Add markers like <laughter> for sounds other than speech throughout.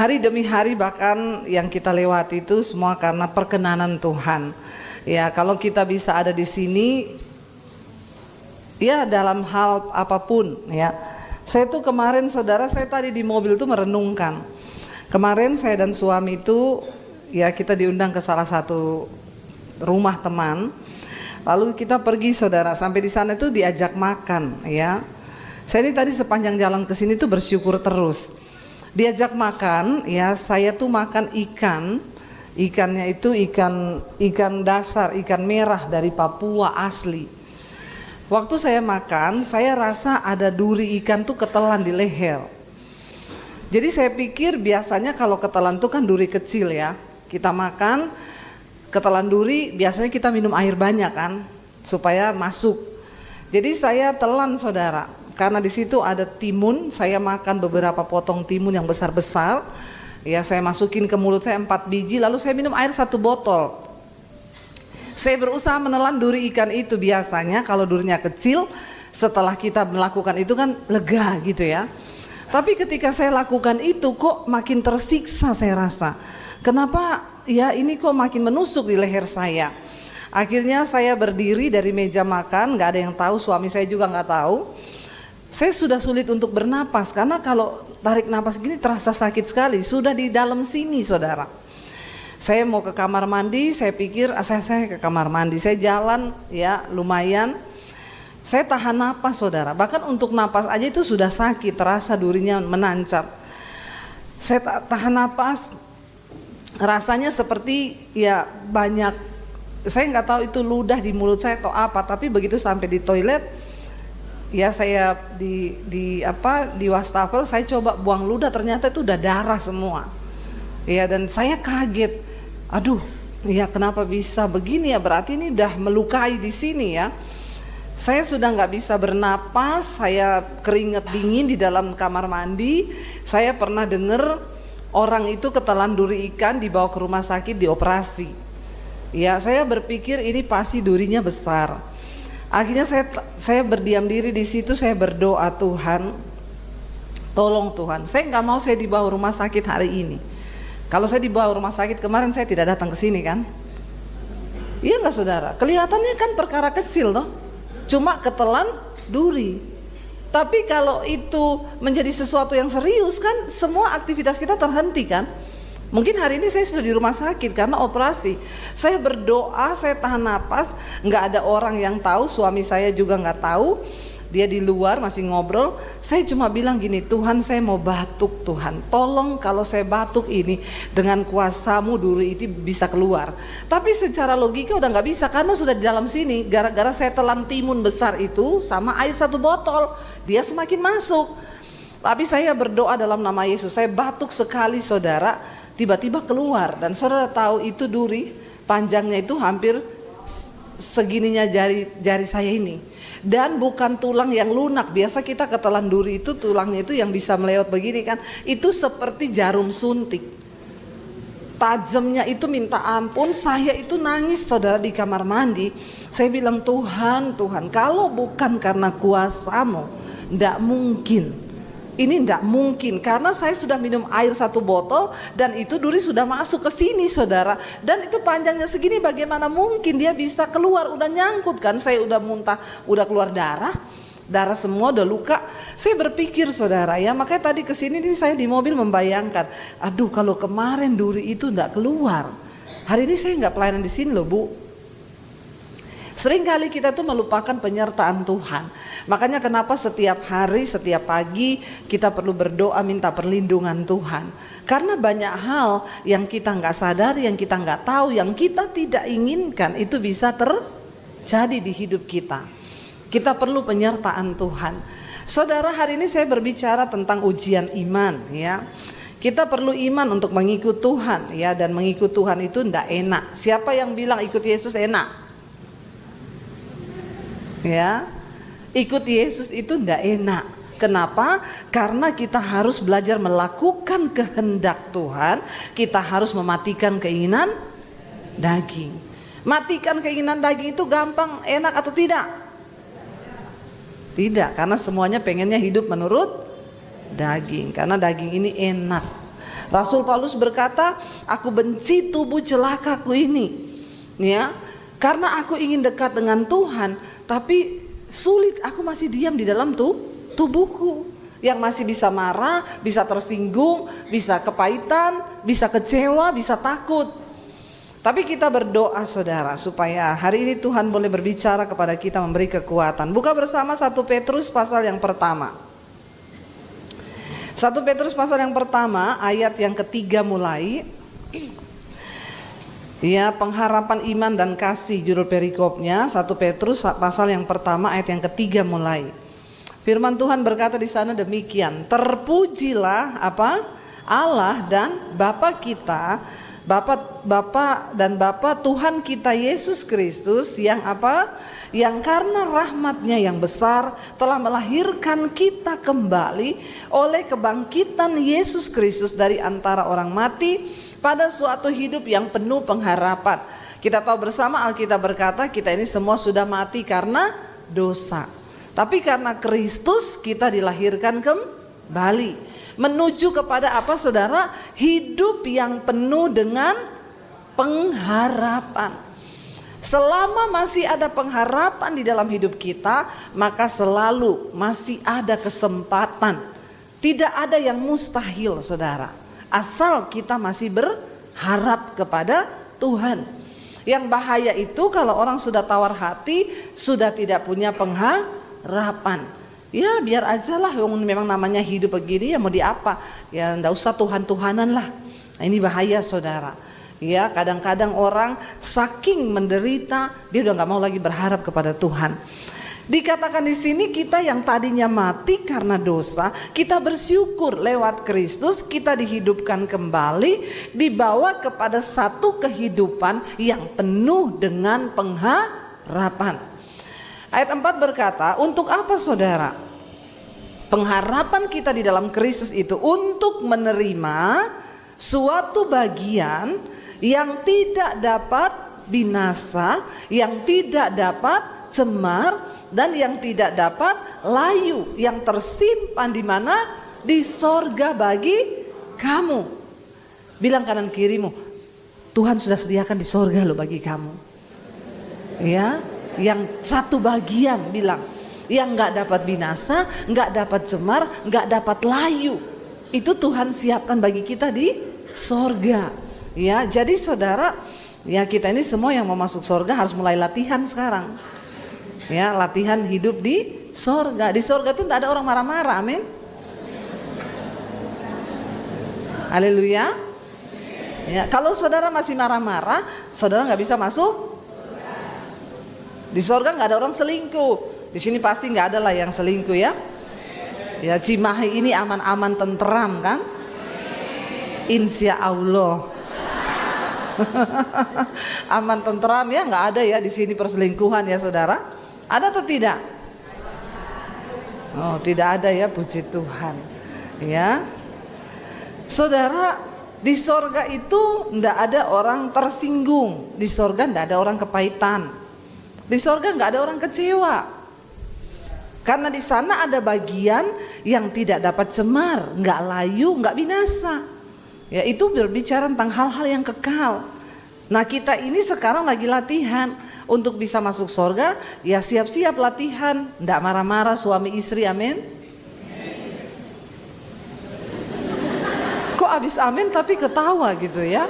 hari demi hari bahkan yang kita lewati itu semua karena perkenanan Tuhan. Ya, kalau kita bisa ada di sini ya dalam hal apa pun ya. Saya tuh kemarin saudara saya tadi di mobil tuh merenungkan. Kemarin saya dan suami itu ya kita diundang ke salah satu rumah teman. Lalu kita pergi saudara sampai di sana itu diajak makan ya. Saya ini tadi sepanjang jalan ke sini tuh bersyukur terus diajak makan ya saya tuh makan ikan. Ikannya itu ikan ikan dasar ikan merah dari Papua asli. Waktu saya makan saya rasa ada duri ikan tuh ketelan di leher. Jadi saya pikir biasanya kalau ketelan tuh kan duri kecil ya. Kita makan ketelan duri biasanya kita minum air banyak kan supaya masuk. Jadi saya telan saudara karena di situ ada timun, saya makan beberapa potong timun yang besar-besar. Ya, saya masukin ke mulut saya empat biji, lalu saya minum air satu botol. Saya berusaha menelan duri ikan itu biasanya kalau durinya kecil, setelah kita melakukan itu kan lega gitu ya. Tapi ketika saya lakukan itu kok makin tersiksa saya rasa. Kenapa ya ini kok makin menusuk di leher saya. Akhirnya saya berdiri dari meja makan, nggak ada yang tahu, suami saya juga nggak tahu. Saya sudah sulit untuk bernapas karena kalau tarik napas gini terasa sakit sekali. Sudah di dalam sini, saudara. Saya mau ke kamar mandi, saya pikir ah, saya, saya ke kamar mandi. Saya jalan ya lumayan. Saya tahan napas, saudara. Bahkan untuk napas aja itu sudah sakit, terasa durinya menancap. Saya tahan napas, rasanya seperti ya banyak. Saya nggak tahu itu ludah di mulut saya atau apa. Tapi begitu sampai di toilet, ya saya di di apa di wastafel saya coba buang ludah ternyata itu udah darah semua. Ya dan saya kaget. Aduh ya kenapa bisa begini ya? Berarti ini udah melukai di sini ya. Saya sudah nggak bisa bernapas saya keringat dingin di dalam kamar mandi. Saya pernah dengar orang itu ketelan duri ikan dibawa ke rumah sakit dioperasi. Ya saya berpikir ini pasti durinya besar Akhirnya saya saya berdiam diri di situ, saya berdoa Tuhan, tolong Tuhan. Saya nggak mau saya dibawa rumah sakit hari ini. Kalau saya dibawa rumah sakit kemarin saya tidak datang ke sini kan? Iya nggak saudara? Kelihatannya kan perkara kecil loh, cuma ketelan duri. Tapi kalau itu menjadi sesuatu yang serius kan semua aktivitas kita terhenti kan? Mungkin hari ini saya sudah di rumah sakit karena operasi. Saya berdoa, saya tahan napas, nggak ada orang yang tahu, suami saya juga nggak tahu. Dia di luar masih ngobrol. Saya cuma bilang gini, Tuhan saya mau batuk Tuhan. Tolong kalau saya batuk ini dengan kuasamu duri itu bisa keluar. Tapi secara logika udah nggak bisa karena sudah di dalam sini. Gara-gara saya telan timun besar itu sama air satu botol, dia semakin masuk. Tapi saya berdoa dalam nama Yesus. Saya batuk sekali saudara tiba-tiba keluar. Dan saudara tahu itu duri panjangnya itu hampir segininya jari jari saya ini. Dan bukan tulang yang lunak. Biasa kita ketelan duri itu tulangnya itu yang bisa melewat begini kan. Itu seperti jarum suntik. Tajamnya itu minta ampun saya itu nangis saudara di kamar mandi. Saya bilang Tuhan Tuhan kalau bukan karena kuasamu tidak mungkin ini tidak mungkin karena saya sudah minum air satu botol dan itu duri sudah masuk ke sini saudara. Dan itu panjangnya segini bagaimana mungkin dia bisa keluar? Udah nyangkut kan saya udah muntah udah keluar darah. Darah semua udah luka. Saya berpikir saudara ya makanya tadi ke sini nih saya di mobil membayangkan aduh kalau kemarin duri itu tidak keluar hari ini saya nggak pelayanan di sini loh bu Seringkali kita tuh melupakan penyertaan Tuhan. Makanya kenapa setiap hari, setiap pagi kita perlu berdoa minta perlindungan Tuhan. Karena banyak hal yang kita nggak sadar, yang kita nggak tahu, yang kita tidak inginkan itu bisa terjadi di hidup kita. Kita perlu penyertaan Tuhan. Saudara, hari ini saya berbicara tentang ujian iman ya. Kita perlu iman untuk mengikut Tuhan ya dan mengikut Tuhan itu tidak enak. Siapa yang bilang ikut Yesus enak? Ya ikut Yesus itu ndak enak Kenapa? Karena kita harus belajar melakukan kehendak Tuhan. Kita harus mematikan keinginan daging. Matikan keinginan daging itu gampang, enak atau tidak? Tidak, karena semuanya pengennya hidup menurut daging. Karena daging ini enak. Rasul Paulus berkata, "Aku benci tubuh celakaku ini." Ya, karena aku ingin dekat dengan Tuhan, tapi sulit aku masih diam di dalam tuh tubuhku yang masih bisa marah, bisa tersinggung, bisa kepahitan, bisa kecewa, bisa takut. Tapi kita berdoa saudara supaya hari ini Tuhan boleh berbicara kepada kita memberi kekuatan. Buka bersama satu Petrus pasal yang pertama. Satu Petrus pasal yang pertama ayat yang ketiga mulai. Ya pengharapan iman dan kasih judul perikopnya satu Petrus pasal yang pertama ayat yang ketiga mulai. Firman Tuhan berkata di sana demikian, terpujilah apa Allah dan Bapa kita, Bapa Bapa dan Bapa Tuhan kita Yesus Kristus yang apa? Yang karena rahmatnya yang besar telah melahirkan kita kembali oleh kebangkitan Yesus Kristus dari antara orang mati pada suatu hidup yang penuh pengharapan. Kita tahu bersama Alkitab berkata kita ini semua sudah mati karena dosa. Tapi karena Kristus kita dilahirkan kembali menuju kepada apa saudara? Hidup yang penuh dengan pengharapan. Selama masih ada pengharapan di dalam hidup kita, maka selalu masih ada kesempatan. Tidak ada yang mustahil, saudara. Asal kita masih berharap kepada Tuhan. Yang bahaya itu kalau orang sudah tawar hati, sudah tidak punya pengharapan harapan. Ya biar aja lah memang namanya hidup begini ya mau diapa. Ya ndak usah Tuhan-Tuhanan lah. Nah, ini bahaya saudara. Ya kadang-kadang orang saking menderita dia udah nggak mau lagi berharap kepada Tuhan. Dikatakan di sini kita yang tadinya mati karena dosa, kita bersyukur lewat Kristus kita dihidupkan kembali, dibawa kepada satu kehidupan yang penuh dengan pengharapan. Ayat 4 berkata, untuk apa saudara? Pengharapan kita di dalam Kristus itu untuk menerima suatu bagian yang tidak dapat binasa, yang tidak dapat cemar dan yang tidak dapat layu, yang tersimpan di mana? Di sorga bagi kamu. Bilang kanan kirimu, Tuhan sudah sediakan di sorga loh bagi kamu. Ya, yang satu bagian bilang yang nggak dapat binasa, nggak dapat cemar, nggak dapat layu. Itu Tuhan siapkan bagi kita di sorga. Ya, jadi saudara, ya kita ini semua yang mau masuk sorga harus mulai latihan sekarang. Ya, latihan hidup di sorga. Di sorga itu tidak ada orang marah-marah, amin. Haleluya. Ya, kalau saudara masih marah-marah, saudara nggak bisa masuk di sorga nggak ada orang selingkuh. Di sini pasti nggak ada lah yang selingkuh ya. Ya Cimahi ini aman-aman tentram kan? Insya Allah. <laughs> aman tentram ya nggak ada ya di sini perselingkuhan ya saudara. Ada atau tidak? Oh tidak ada ya puji Tuhan. Ya. Saudara di sorga itu tidak ada orang tersinggung. Di sorga tidak ada orang kepahitan. Di sorga nggak ada orang kecewa. Karena di sana ada bagian yang tidak dapat cemar, nggak layu, nggak binasa. Ya itu berbicara tentang hal-hal yang kekal. Nah kita ini sekarang lagi latihan untuk bisa masuk sorga, ya siap-siap latihan, nggak marah-marah suami istri, amin. Kok abis amin tapi ketawa gitu ya?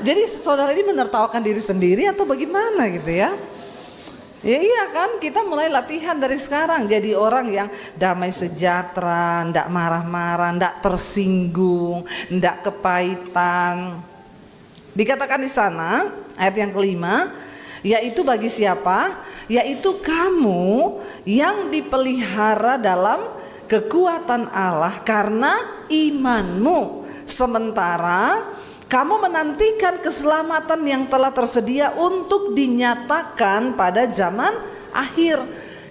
Jadi saudara ini menertawakan diri sendiri atau bagaimana gitu ya? Ya iya kan kita mulai latihan dari sekarang jadi orang yang damai sejahtera, ndak marah-marah, ndak tersinggung, ndak kepahitan. Dikatakan di sana ayat yang kelima, yaitu bagi siapa? Yaitu kamu yang dipelihara dalam kekuatan Allah karena imanmu. Sementara kamu menantikan keselamatan yang telah tersedia untuk dinyatakan pada zaman akhir.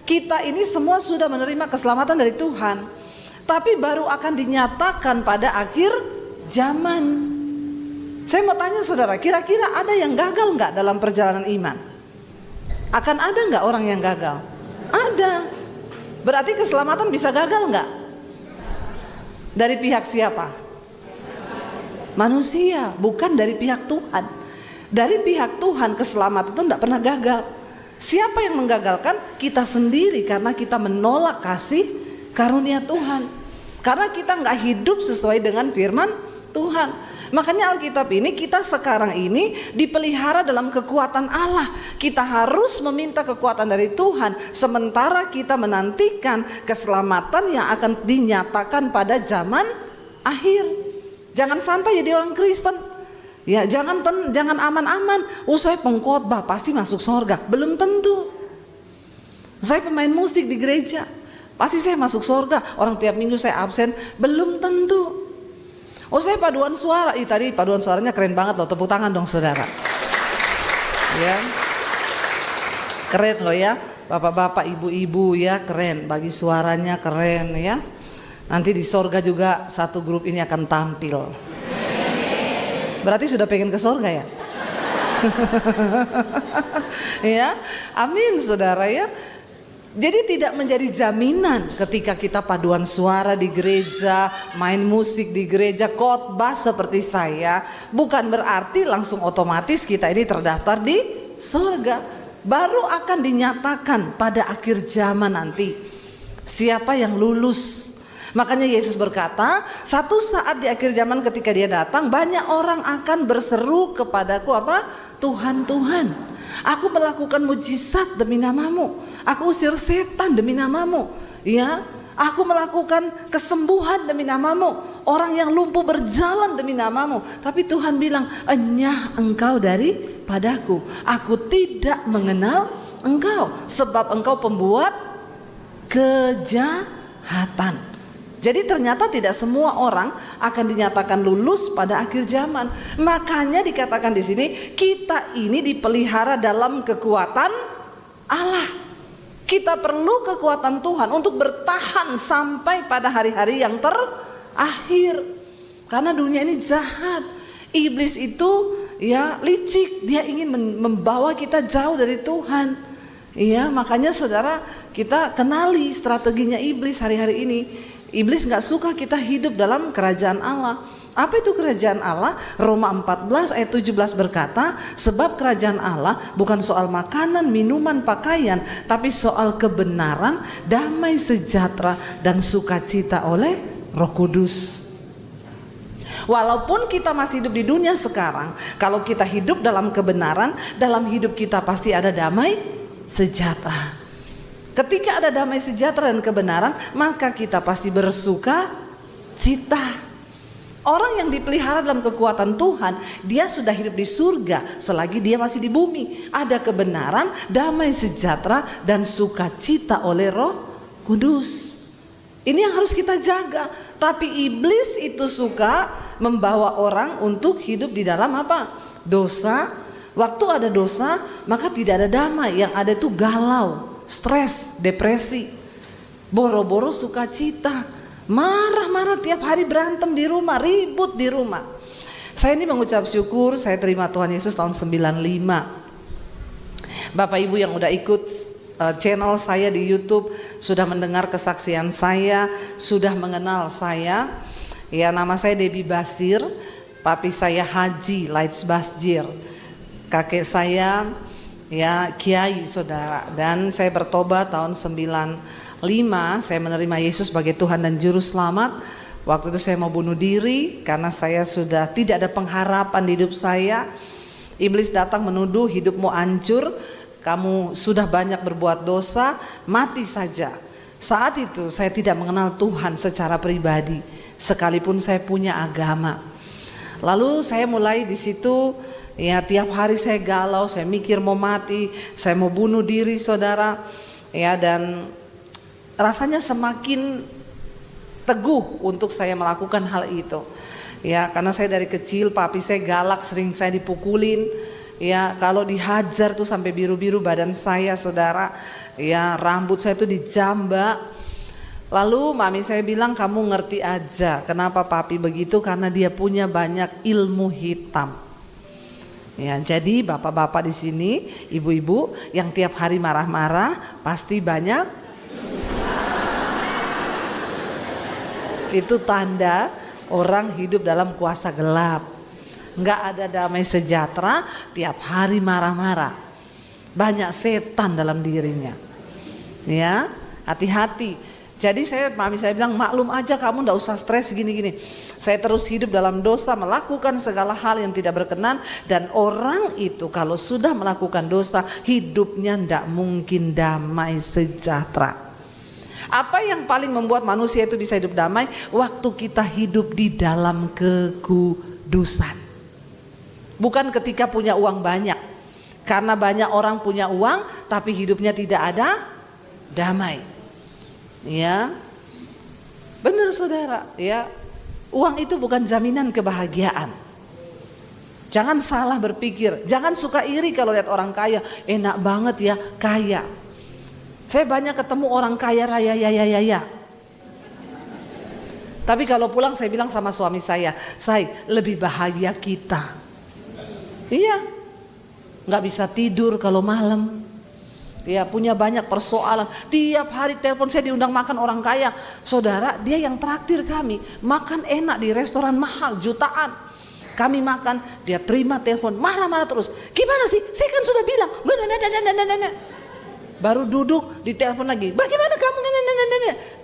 Kita ini semua sudah menerima keselamatan dari Tuhan, tapi baru akan dinyatakan pada akhir zaman. Saya mau tanya saudara, kira-kira ada yang gagal nggak dalam perjalanan iman? Akan ada nggak orang yang gagal? Ada. Berarti keselamatan bisa gagal nggak? Dari pihak siapa? manusia, bukan dari pihak Tuhan. Dari pihak Tuhan keselamatan itu tidak pernah gagal. Siapa yang menggagalkan? Kita sendiri karena kita menolak kasih karunia Tuhan. Karena kita nggak hidup sesuai dengan firman Tuhan. Makanya Alkitab ini kita sekarang ini dipelihara dalam kekuatan Allah. Kita harus meminta kekuatan dari Tuhan sementara kita menantikan keselamatan yang akan dinyatakan pada zaman akhir. Jangan santai jadi orang Kristen. Ya, jangan ten, jangan aman-aman. Oh, saya pengkhotbah pasti masuk sorga. Belum tentu. Saya pemain musik di gereja, pasti saya masuk sorga. Orang tiap minggu saya absen, belum tentu. Oh saya paduan suara, Ih, tadi paduan suaranya keren banget loh, tepuk tangan dong saudara. Ya, keren loh ya, bapak-bapak, ibu-ibu ya keren, bagi suaranya keren ya. Nanti di sorga juga satu grup ini akan tampil. Berarti sudah pengen ke sorga ya? <laughs> ya, amin saudara ya. Jadi tidak menjadi jaminan ketika kita paduan suara di gereja, main musik di gereja, khotbah seperti saya, bukan berarti langsung otomatis kita ini terdaftar di surga. Baru akan dinyatakan pada akhir zaman nanti siapa yang lulus. Makanya Yesus berkata, satu saat di akhir zaman ketika dia datang, banyak orang akan berseru kepadaku apa? Tuhan, Tuhan, aku melakukan mujizat demi namamu Aku usir setan demi namamu. Ya, aku melakukan kesembuhan demi namamu. Orang yang lumpuh berjalan demi namamu. Tapi Tuhan bilang, enyah engkau dari padaku. Aku tidak mengenal engkau. Sebab engkau pembuat kejahatan. Jadi ternyata tidak semua orang akan dinyatakan lulus pada akhir zaman. Makanya dikatakan di sini kita ini dipelihara dalam kekuatan Allah. Kita perlu kekuatan Tuhan untuk bertahan sampai pada hari-hari yang terakhir. Karena dunia ini jahat. Iblis itu ya licik, dia ingin membawa kita jauh dari Tuhan. Iya, makanya saudara kita kenali strateginya iblis hari-hari ini. Iblis nggak suka kita hidup dalam kerajaan Allah. Apa itu kerajaan Allah? Roma 14 ayat 17 berkata, sebab kerajaan Allah bukan soal makanan, minuman, pakaian, tapi soal kebenaran, damai sejahtera dan sukacita oleh Roh Kudus. Walaupun kita masih hidup di dunia sekarang, kalau kita hidup dalam kebenaran, dalam hidup kita pasti ada damai sejahtera. Ketika ada damai sejahtera dan kebenaran, maka kita pasti bersuka cita. Orang yang dipelihara dalam kekuatan Tuhan, dia sudah hidup di surga selagi dia masih di bumi. Ada kebenaran, damai sejahtera dan sukacita oleh Roh Kudus. Ini yang harus kita jaga. Tapi iblis itu suka membawa orang untuk hidup di dalam apa? Dosa. Waktu ada dosa, maka tidak ada damai. Yang ada itu galau, stres, depresi. Boro-boro sukacita Marah-marah tiap hari berantem di rumah, ribut di rumah. Saya ini mengucap syukur saya terima Tuhan Yesus tahun 95. Bapak Ibu yang udah ikut uh, channel saya di YouTube sudah mendengar kesaksian saya, sudah mengenal saya. Ya nama saya Debbie Basir, papi saya Haji Lights Basjir. Kakek saya ya Kiai Saudara dan saya bertobat tahun 9 lima saya menerima Yesus sebagai Tuhan dan Juru Selamat. Waktu itu saya mau bunuh diri karena saya sudah tidak ada pengharapan di hidup saya. Iblis datang menuduh hidupmu hancur, kamu sudah banyak berbuat dosa, mati saja. Saat itu saya tidak mengenal Tuhan secara pribadi, sekalipun saya punya agama. Lalu saya mulai di situ ya tiap hari saya galau, saya mikir mau mati, saya mau bunuh diri saudara. Ya dan rasanya semakin teguh untuk saya melakukan hal itu. Ya, karena saya dari kecil papi saya galak, sering saya dipukulin. Ya, kalau dihajar tuh sampai biru-biru badan saya, Saudara. Ya, rambut saya tuh dijambak. Lalu mami saya bilang kamu ngerti aja kenapa papi begitu karena dia punya banyak ilmu hitam. Ya, jadi bapak-bapak di sini, ibu-ibu yang tiap hari marah-marah pasti banyak itu tanda orang hidup dalam kuasa gelap. Nggak ada damai sejahtera, tiap hari marah-marah. Banyak setan dalam dirinya. Ya, hati-hati. Jadi saya mami saya bilang maklum aja kamu ndak usah stres gini-gini. Saya terus hidup dalam dosa, melakukan segala hal yang tidak berkenan dan orang itu kalau sudah melakukan dosa hidupnya ndak mungkin damai sejahtera. Apa yang paling membuat manusia itu bisa hidup damai? Waktu kita hidup di dalam kekudusan. Bukan ketika punya uang banyak. Karena banyak orang punya uang tapi hidupnya tidak ada damai. Ya. Benar saudara, ya. Uang itu bukan jaminan kebahagiaan. Jangan salah berpikir, jangan suka iri kalau lihat orang kaya, enak banget ya, kaya. Saya banyak ketemu orang kaya raya ya ya ya ya. Tapi kalau pulang saya bilang sama suami saya, saya lebih bahagia kita. Iya, nggak bisa tidur kalau malam ya punya banyak persoalan. Tiap hari telepon saya diundang makan orang kaya. Saudara, dia yang traktir kami. Makan enak di restoran mahal, jutaan. Kami makan, dia terima telepon, marah-marah terus. Gimana sih? Saya kan sudah bilang. Baru duduk di telepon lagi. Bagaimana kamu?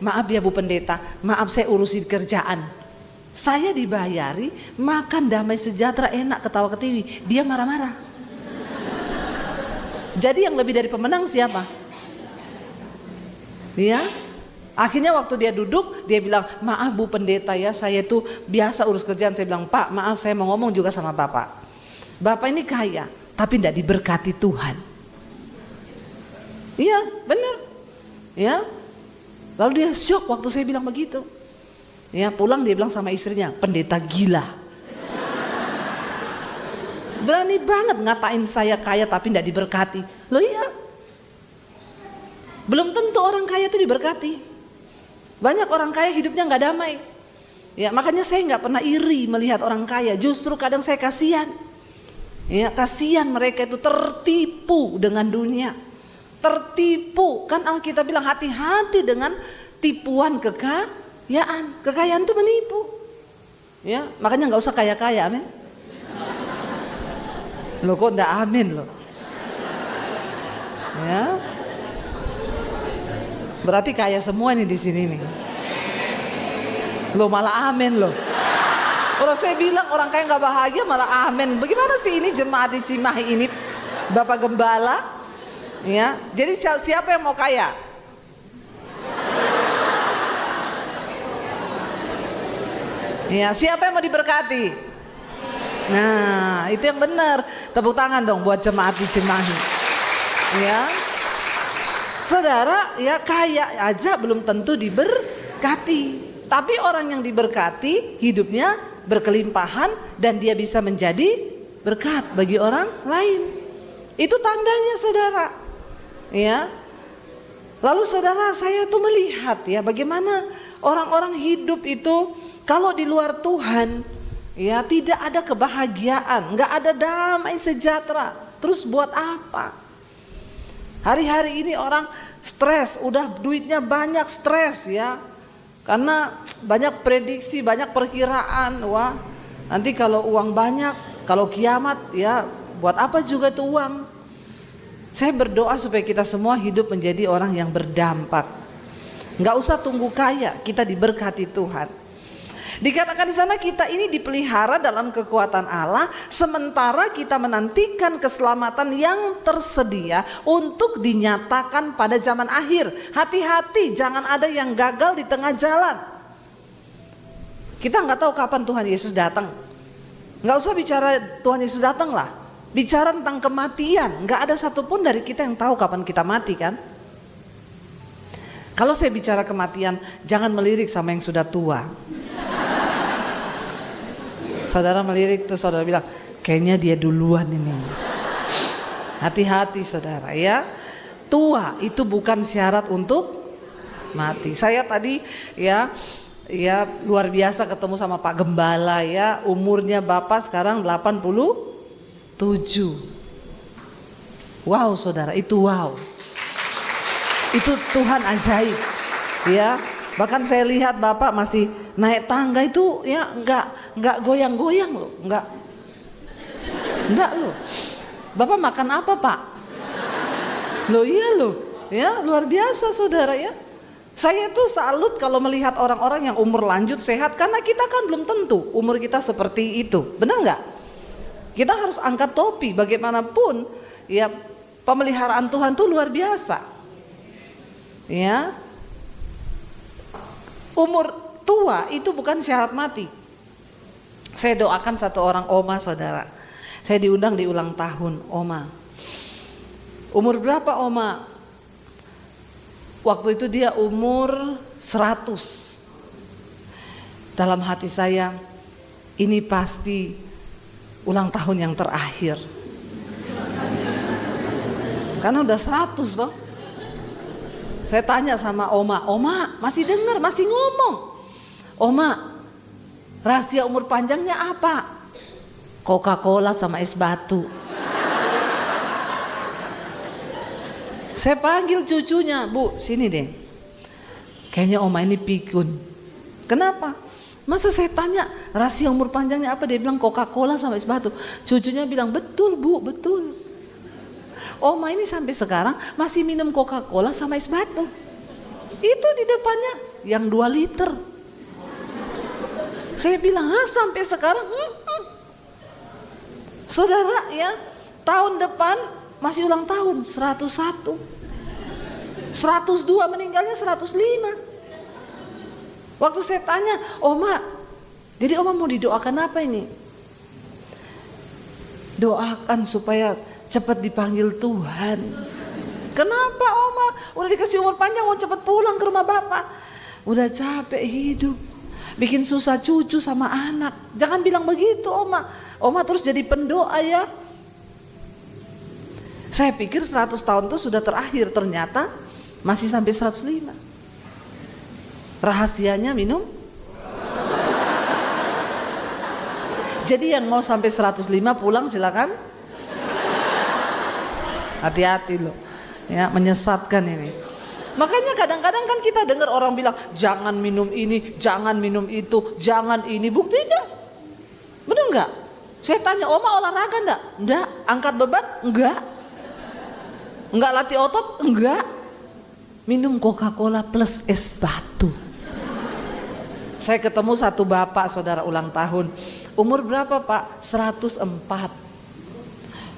Maaf ya Bu Pendeta, maaf saya urusin kerjaan. Saya dibayari makan damai sejahtera enak ketawa ketiwi. Dia marah-marah. Jadi yang lebih dari pemenang siapa? Dia. Akhirnya waktu dia duduk, dia bilang, maaf Bu Pendeta ya, saya itu biasa urus kerjaan. Saya bilang, Pak maaf saya mau ngomong juga sama Bapak. Bapak ini kaya, tapi tidak diberkati Tuhan. Iya, benar. Ya. Lalu dia shock waktu saya bilang begitu. Ya, pulang dia bilang sama istrinya, pendeta gila. <laughs> Berani banget ngatain saya kaya tapi tidak diberkati. Loh iya. Belum tentu orang kaya itu diberkati. Banyak orang kaya hidupnya nggak damai. Ya makanya saya nggak pernah iri melihat orang kaya. Justru kadang saya kasihan. Ya kasihan mereka itu tertipu dengan dunia. Tertipu. Kan Alkitab bilang hati-hati dengan tipuan kekayaan. Kekayaan itu menipu. Ya, makanya nggak usah kaya-kaya, amin. Lo kok ndak amin loh? Ya. Berarti kaya semua nih di sini nih. Lo malah amin loh. Kalau saya bilang orang kaya nggak bahagia malah amin. Bagaimana sih ini jemaat di Cimahi ini Bapak Gembala? Ya, jadi siapa yang mau kaya? Ya, siapa yang mau diberkati? Nah, itu yang benar. Tepuk tangan dong buat jemaat di Cimahi. Ya. Saudara, ya kaya aja belum tentu diberkati. Tapi orang yang diberkati hidupnya berkelimpahan dan dia bisa menjadi berkat bagi orang lain. Itu tandanya saudara. Ya. Lalu saudara saya tuh melihat ya bagaimana orang-orang hidup itu kalau di luar Tuhan Ya tidak ada kebahagiaan, nggak ada damai sejahtera. Terus buat apa? Hari-hari ini orang stres, udah duitnya banyak stres ya. Karena banyak prediksi, banyak perkiraan. Wah, nanti kalau uang banyak, kalau kiamat ya buat apa juga itu uang? Saya berdoa supaya kita semua hidup menjadi orang yang berdampak. Nggak usah tunggu kaya, kita diberkati Tuhan. Dikatakan di sana kita ini dipelihara dalam kekuatan Allah sementara kita menantikan keselamatan yang tersedia untuk dinyatakan pada zaman akhir. Hati-hati jangan ada yang gagal di tengah jalan. Kita nggak tahu kapan Tuhan Yesus datang. Nggak usah bicara Tuhan Yesus datang lah. Bicara tentang kematian, nggak ada satupun dari kita yang tahu kapan kita mati kan? Kalau saya bicara kematian, jangan melirik sama yang sudah tua. Saudara melirik tuh saudara bilang, kayaknya dia duluan ini. Hati-hati saudara ya. Tua itu bukan syarat untuk mati. Saya tadi ya ya luar biasa ketemu sama Pak Gembala ya. Umurnya Bapak sekarang 87. Wow saudara, itu wow. Itu Tuhan ajaib. Ya, Bahkan saya lihat Bapak masih naik tangga itu ya nggak nggak goyang-goyang loh, nggak nggak loh. Bapak makan apa Pak? Loh iya loh, ya luar biasa saudara ya. Saya tuh salut kalau melihat orang-orang yang umur lanjut sehat karena kita kan belum tentu umur kita seperti itu, benar nggak? Kita harus angkat topi bagaimanapun ya pemeliharaan Tuhan tuh luar biasa. Ya, umur tua itu bukan syarat mati. Saya doakan satu orang oma saudara. Saya diundang di ulang tahun oma. Umur berapa oma? Waktu itu dia umur 100. Dalam hati saya ini pasti ulang tahun yang terakhir. Karena udah 100 loh. Saya tanya sama Oma, Oma masih dengar, masih ngomong. Oma, rahasia umur panjangnya apa? Coca-Cola sama es batu. Saya panggil cucunya, Bu, sini deh. Kayaknya Oma ini pikun. Kenapa? Masa saya tanya rahasia umur panjangnya apa? Dia bilang Coca-Cola es batu. Cucunya bilang betul bu, betul. Oma ini sampai sekarang masih minum Coca-Cola sama es batu. Itu di depannya yang 2 liter. Saya bilang, ah sampai sekarang. Hmm, hmm. Saudara ya, tahun depan masih ulang tahun 101. 102 meninggalnya 105. Waktu saya tanya, Oma, jadi Oma mau didoakan apa ini? Doakan supaya cepat dipanggil Tuhan. Kenapa Oma? Udah dikasih umur panjang mau cepat pulang ke rumah Bapak. Udah capek hidup. Bikin susah cucu sama anak. Jangan bilang begitu Oma. Oma terus jadi pendoa ya. Saya pikir 100 tahun itu sudah terakhir. Ternyata masih sampai 105. Rahasianya minum Jadi yang mau sampai 105 pulang silakan. Hati-hati loh. Ya, menyesatkan ini. Makanya kadang-kadang kan kita dengar orang bilang jangan minum ini, jangan minum itu, jangan ini. Buktinya, benar nggak? Saya tanya, Oma olahraga enggak? Enggak. Angkat beban? Enggak. Enggak latih otot? Enggak. Minum Coca-Cola plus es batu. Saya ketemu satu bapak saudara ulang tahun. Umur berapa pak? 104.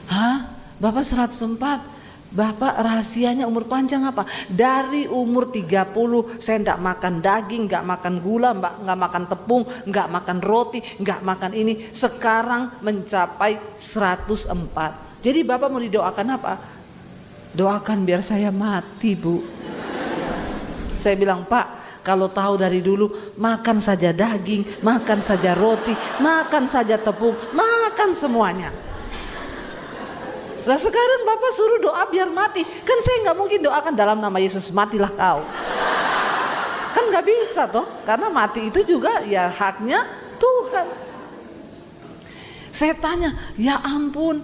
Hah? Bapak 104 Bapak rahasianya umur panjang apa? Dari umur 30 saya tidak makan daging, nggak makan gula, nggak makan tepung, nggak makan roti, nggak makan ini. Sekarang mencapai 104. Jadi Bapak mau didoakan apa? Doakan biar saya mati bu. Saya bilang Pak kalau tahu dari dulu makan saja daging, makan saja roti, makan saja tepung, makan semuanya. Lah sekarang Bapak suruh doa biar mati. Kan saya nggak mungkin doakan dalam nama Yesus matilah kau. Kan nggak bisa toh, karena mati itu juga ya haknya Tuhan. Saya tanya, ya ampun,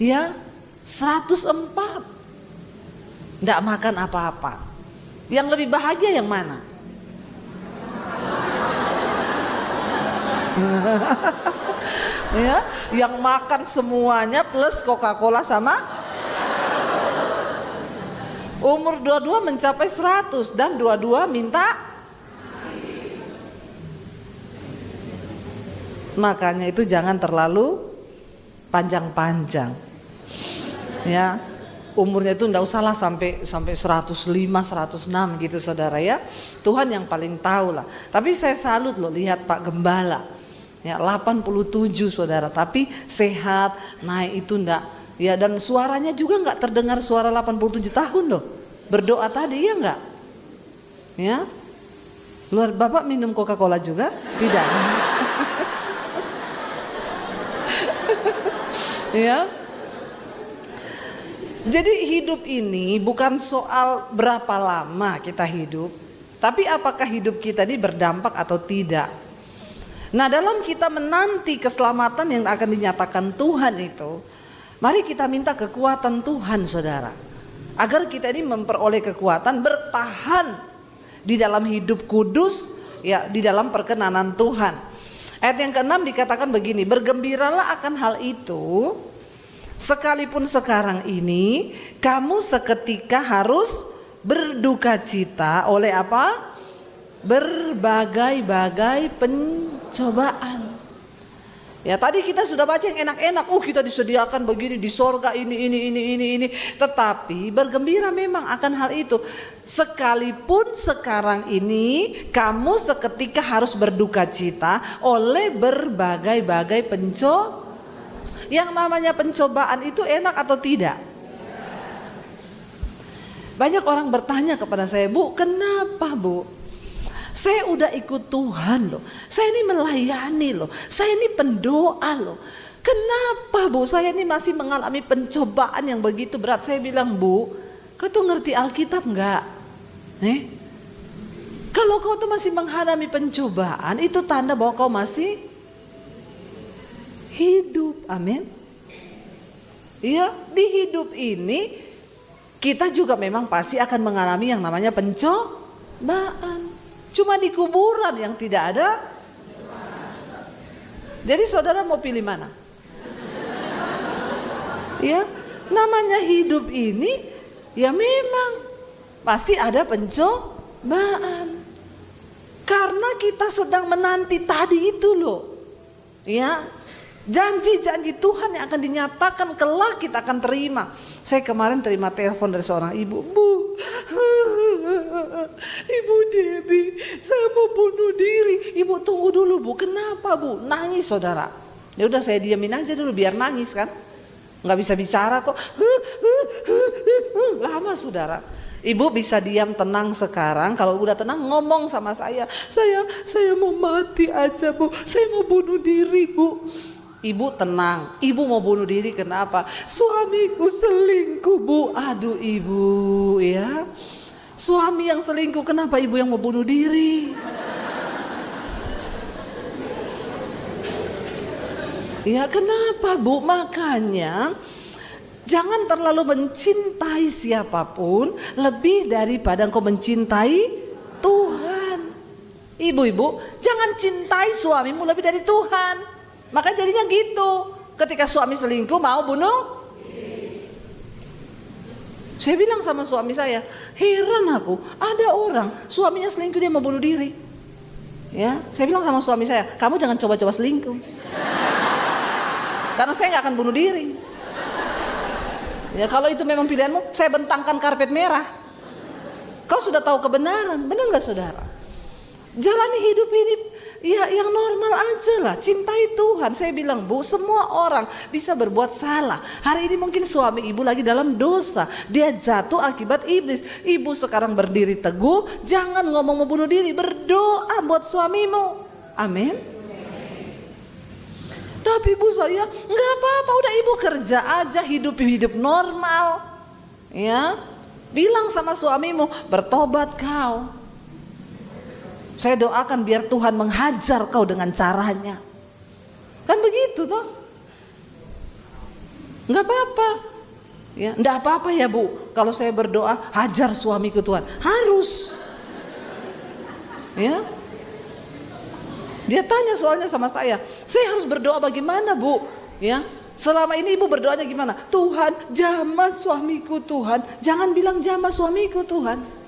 ya 104. Nggak makan apa-apa. Yang lebih bahagia yang mana? <laughs> ya, yang makan semuanya plus Coca-Cola sama umur dua-dua mencapai 100 dan dua-dua minta makanya itu jangan terlalu panjang-panjang. Ya umurnya itu enggak usahlah sampai sampai 105 106 gitu saudara ya. Tuhan yang paling tahu lah tapi saya salut loh lihat Pak Gembala ya 87 saudara. Tapi sehat naik itu ndak. Ya dan suaranya juga nggak terdengar suara 87 tahun loh. Berdoa tadi ya nggak? Ya? Luar bapak minum Coca Cola juga? Tidak. <laughs> Ya? Jadi hidup ini bukan soal berapa lama kita hidup tapi apakah hidup kita ini berdampak atau tidak Nah dalam kita menanti keselamatan yang akan dinyatakan Tuhan itu, mari kita minta kekuatan Tuhan saudara. Agar kita ini memperoleh kekuatan bertahan di dalam hidup kudus, ya di dalam perkenanan Tuhan. Ayat yang keenam dikatakan begini, bergembiralah akan hal itu, sekalipun sekarang ini kamu seketika harus berduka cita oleh apa? Berbagai-bagai pencobaan. Ya tadi kita sudah baca yang enak-enak, oh kita disediakan begini di sorga ini ini ini ini ini. Tetapi bergembira memang akan hal itu. Sekalipun sekarang ini kamu seketika harus berduka cita oleh berbagai-bagai penco. Yang namanya pencobaan itu enak atau tidak? Banyak orang bertanya kepada saya, Bu, kenapa Bu? Saya udah ikut Tuhan loh. Saya ini melayani loh. Saya ini pendoa loh. Kenapa bu saya ini masih mengalami pencobaan yang begitu berat? Saya bilang bu, kau tuh ngerti Alkitab nggak? Eh? Kalau kau tuh masih menghadapi pencobaan, itu tanda bahwa kau masih hidup. Amin. Iya, di hidup ini kita juga memang pasti akan mengalami yang namanya pencobaan. Cuma di kuburan yang tidak ada. Jadi saudara mau pilih mana? Ya, namanya hidup ini ya memang pasti ada pencobaan. Karena kita sedang menanti tadi itu loh. Ya, Janji-janji Tuhan yang akan dinyatakan kelak kita akan terima. Saya kemarin terima telepon dari seorang ibu, Bu, <laughs> Ibu Debi, saya mau bunuh diri. Ibu tunggu dulu Bu, kenapa Bu? Nangis saudara. Ya udah saya diamin aja dulu biar nangis kan. Nggak bisa bicara kok. <laughs> Lama saudara. Ibu bisa diam tenang sekarang. Kalau udah tenang ngomong sama saya. Saya saya mau mati aja bu. Saya mau bunuh diri bu. Ibu tenang, ibu mau bunuh diri kenapa? Suamiku selingkuh bu, aduh ibu ya. Suami yang selingkuh kenapa ibu yang mau bunuh diri? Ya kenapa bu? Makanya jangan terlalu mencintai siapa pun lebih daripada engkau mencintai Tuhan. Ibu-ibu jangan cintai suamimu lebih dari Tuhan. Maka jadinya gitu. Ketika suami selingkuh mau bunuh saya bilang sama suami saya, heran aku, ada orang suaminya selingkuh dia mau bunuh diri. Ya, saya bilang sama suami saya, kamu jangan coba-coba selingkuh. Karena saya nggak akan bunuh diri. Ya kalau itu memang pilihanmu, saya bentangkan karpet merah. Kau sudah tahu kebenaran, benar nggak saudara? Jalani hidup ini ya yang normal aja lah. Cintai Tuhan. Saya bilang bu, semua orang bisa berbuat salah. Hari ini mungkin suami ibu lagi dalam dosa. Dia jatuh akibat iblis. Ibu sekarang berdiri teguh. Jangan ngomong mau bunuh diri. Berdoa buat suamimu. Amin. Tapi ibu saya nggak apa-apa. Udah ibu kerja aja hidup hidup normal. Ya, bilang sama suamimu bertobat kau saya doakan biar Tuhan menghajar kau dengan caranya. Kan begitu toh? Enggak apa-apa. Ya, enggak apa-apa ya Bu. Kalau saya berdoa, hajar suamiku Tuhan. Harus. Ya. Dia tanya soalnya sama saya, saya harus berdoa bagaimana Bu? Ya, Selama ini ibu berdoanya gimana? Tuhan, jamah suamiku Tuhan. Jangan bilang jamah suamiku Tuhan.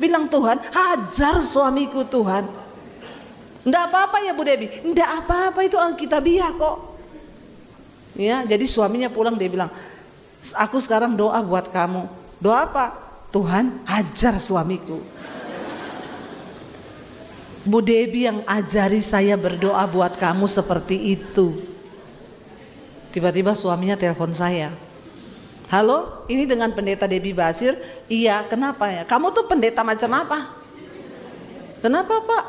Bilang Tuhan, hajar suamiku Tuhan. Enggak apa-apa ya Bu Debi, enggak apa-apa itu Alkitabiah kok. Ya, jadi suaminya pulang dia bilang, aku sekarang doa buat kamu. Doa apa? Tuhan hajar suamiku. Bu Debi yang ajari saya berdoa buat kamu seperti itu. Tiba-tiba suaminya telepon saya. Halo, ini dengan pendeta Debi Basir. Iya, kenapa ya? Kamu tuh pendeta macam apa? Kenapa Pak?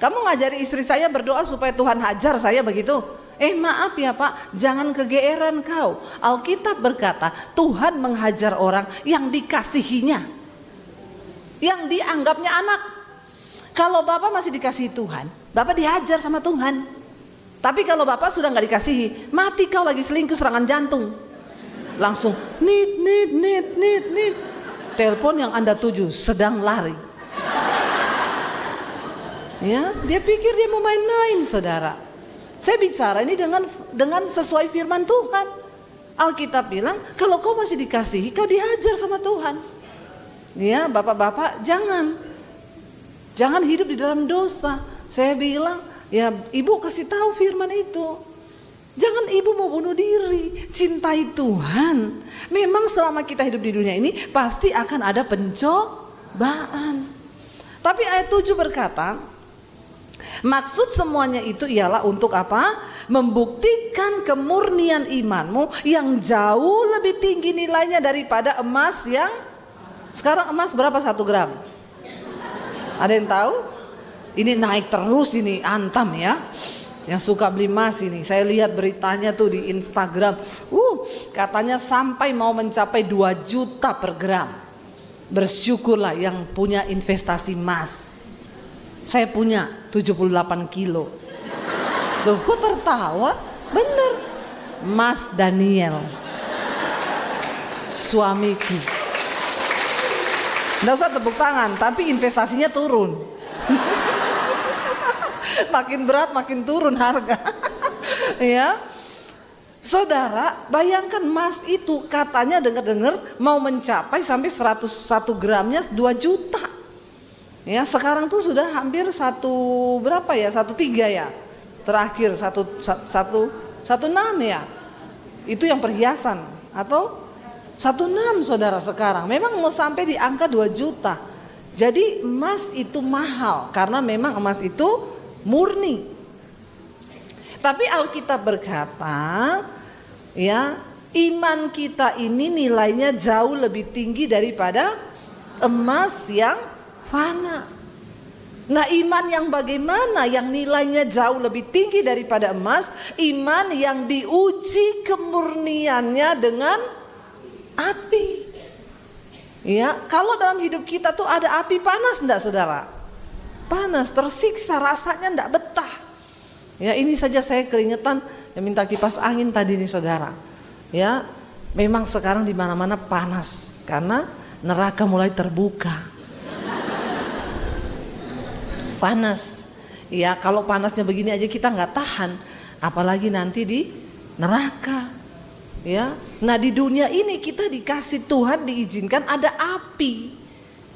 Kamu ngajari istri saya berdoa supaya Tuhan hajar saya begitu? Eh maaf ya Pak, jangan kegeeran kau. Alkitab berkata Tuhan menghajar orang yang dikasihinya. Yang dianggapnya anak. Kalau Bapak masih dikasihi Tuhan, Bapak dihajar sama Tuhan. Tapi kalau Bapak sudah nggak dikasihi, mati kau lagi selingkuh serangan jantung langsung nit nit nit nit nit telepon yang anda tuju sedang lari Ya, dia pikir dia mau main-main, saudara. Saya bicara ini dengan dengan sesuai firman Tuhan. Alkitab bilang, kalau kau masih dikasihi, kau dihajar sama Tuhan. Ya, bapak-bapak, jangan. Jangan hidup di dalam dosa. Saya bilang, ya ibu kasih tahu firman itu. Jangan ibu mau bunuh diri, cintai Tuhan. Memang selama kita hidup di dunia ini pasti akan ada pencobaan. Tapi ayat 7 berkata, maksud semuanya itu ialah untuk apa? Membuktikan kemurnian imanmu yang jauh lebih tinggi nilainya daripada emas yang sekarang emas berapa satu gram? Ada yang tahu? Ini naik terus ini antam ya yang suka beli emas ini. Saya lihat beritanya tuh di Instagram. Uh, katanya sampai mau mencapai 2 juta per gram. Bersyukurlah yang punya investasi emas. Saya punya 78 kilo. Loh kok tertawa? Bener. Mas Daniel. Suamiku. Nggak usah tepuk tangan, tapi investasinya turun. <laughs> <laughs> makin berat makin turun harga. <laughs> ya. Saudara, bayangkan emas itu katanya dengar-dengar mau mencapai sampai 101 gramnya 2 juta. Ya, sekarang tuh sudah hampir satu berapa ya? Satu tiga ya. Terakhir satu satu satu enam ya. Itu yang perhiasan atau satu enam saudara sekarang. Memang mau sampai di angka 2 juta. Jadi emas itu mahal karena memang emas itu murni. Tapi Alkitab berkata, ya, iman kita ini nilainya jauh lebih tinggi daripada emas yang fana. Nah, iman yang bagaimana yang nilainya jauh lebih tinggi daripada emas? Iman yang diuji kemurniannya dengan api. Ya, kalau dalam hidup kita tuh ada api panas enggak Saudara? Panas, tersiksa, rasanya tidak betah. Ya ini saja saya keringetan yang minta kipas angin tadi nih saudara. Ya memang sekarang di mana-mana panas karena neraka mulai terbuka. Panas. Ya kalau panasnya begini aja kita nggak tahan, apalagi nanti di neraka. Ya, nah di dunia ini kita dikasih Tuhan diizinkan ada api.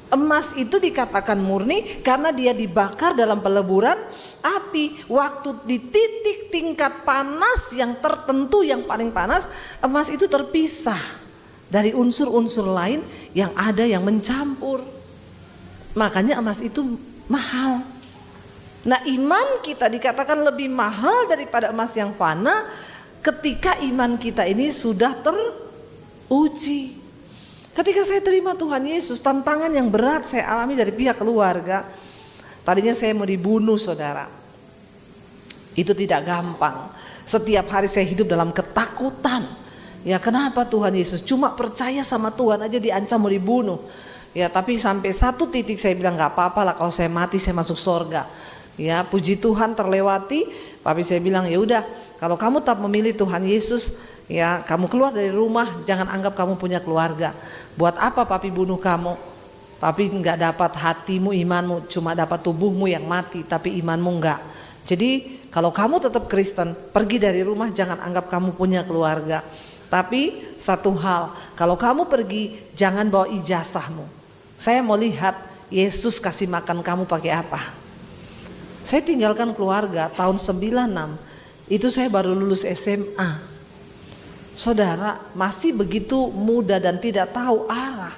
Emas itu dikatakan murni karena dia dibakar dalam peleburan api. Waktu di titik tingkat panas yang tertentu yang paling panas, emas itu terpisah dari unsur-unsur lain yang ada yang mencampur. Makanya emas itu mahal. Nah, iman kita dikatakan lebih mahal daripada emas yang fana ketika iman kita ini sudah teruji. Ketika saya terima Tuhan Yesus, tantangan yang berat saya alami dari pihak keluarga. Tadinya saya mau dibunuh saudara. Itu tidak gampang. Setiap hari saya hidup dalam ketakutan. Ya kenapa Tuhan Yesus cuma percaya sama Tuhan aja diancam mau dibunuh. Ya tapi sampai satu titik saya bilang nggak apa-apa lah kalau saya mati saya masuk sorga. Ya puji Tuhan terlewati. Tapi saya bilang ya udah kalau kamu tak memilih Tuhan Yesus ya kamu keluar dari rumah jangan anggap kamu punya keluarga. Buat apa papi bunuh kamu? Papi nggak dapat hatimu imanmu cuma dapat tubuhmu yang mati tapi imanmu nggak. Jadi kalau kamu tetap Kristen pergi dari rumah jangan anggap kamu punya keluarga. Tapi satu hal kalau kamu pergi jangan bawa ijazahmu. Saya mau lihat Yesus kasih makan kamu pakai apa. Saya tinggalkan keluarga tahun 96 itu saya baru lulus SMA Saudara masih begitu muda dan tidak tahu arah.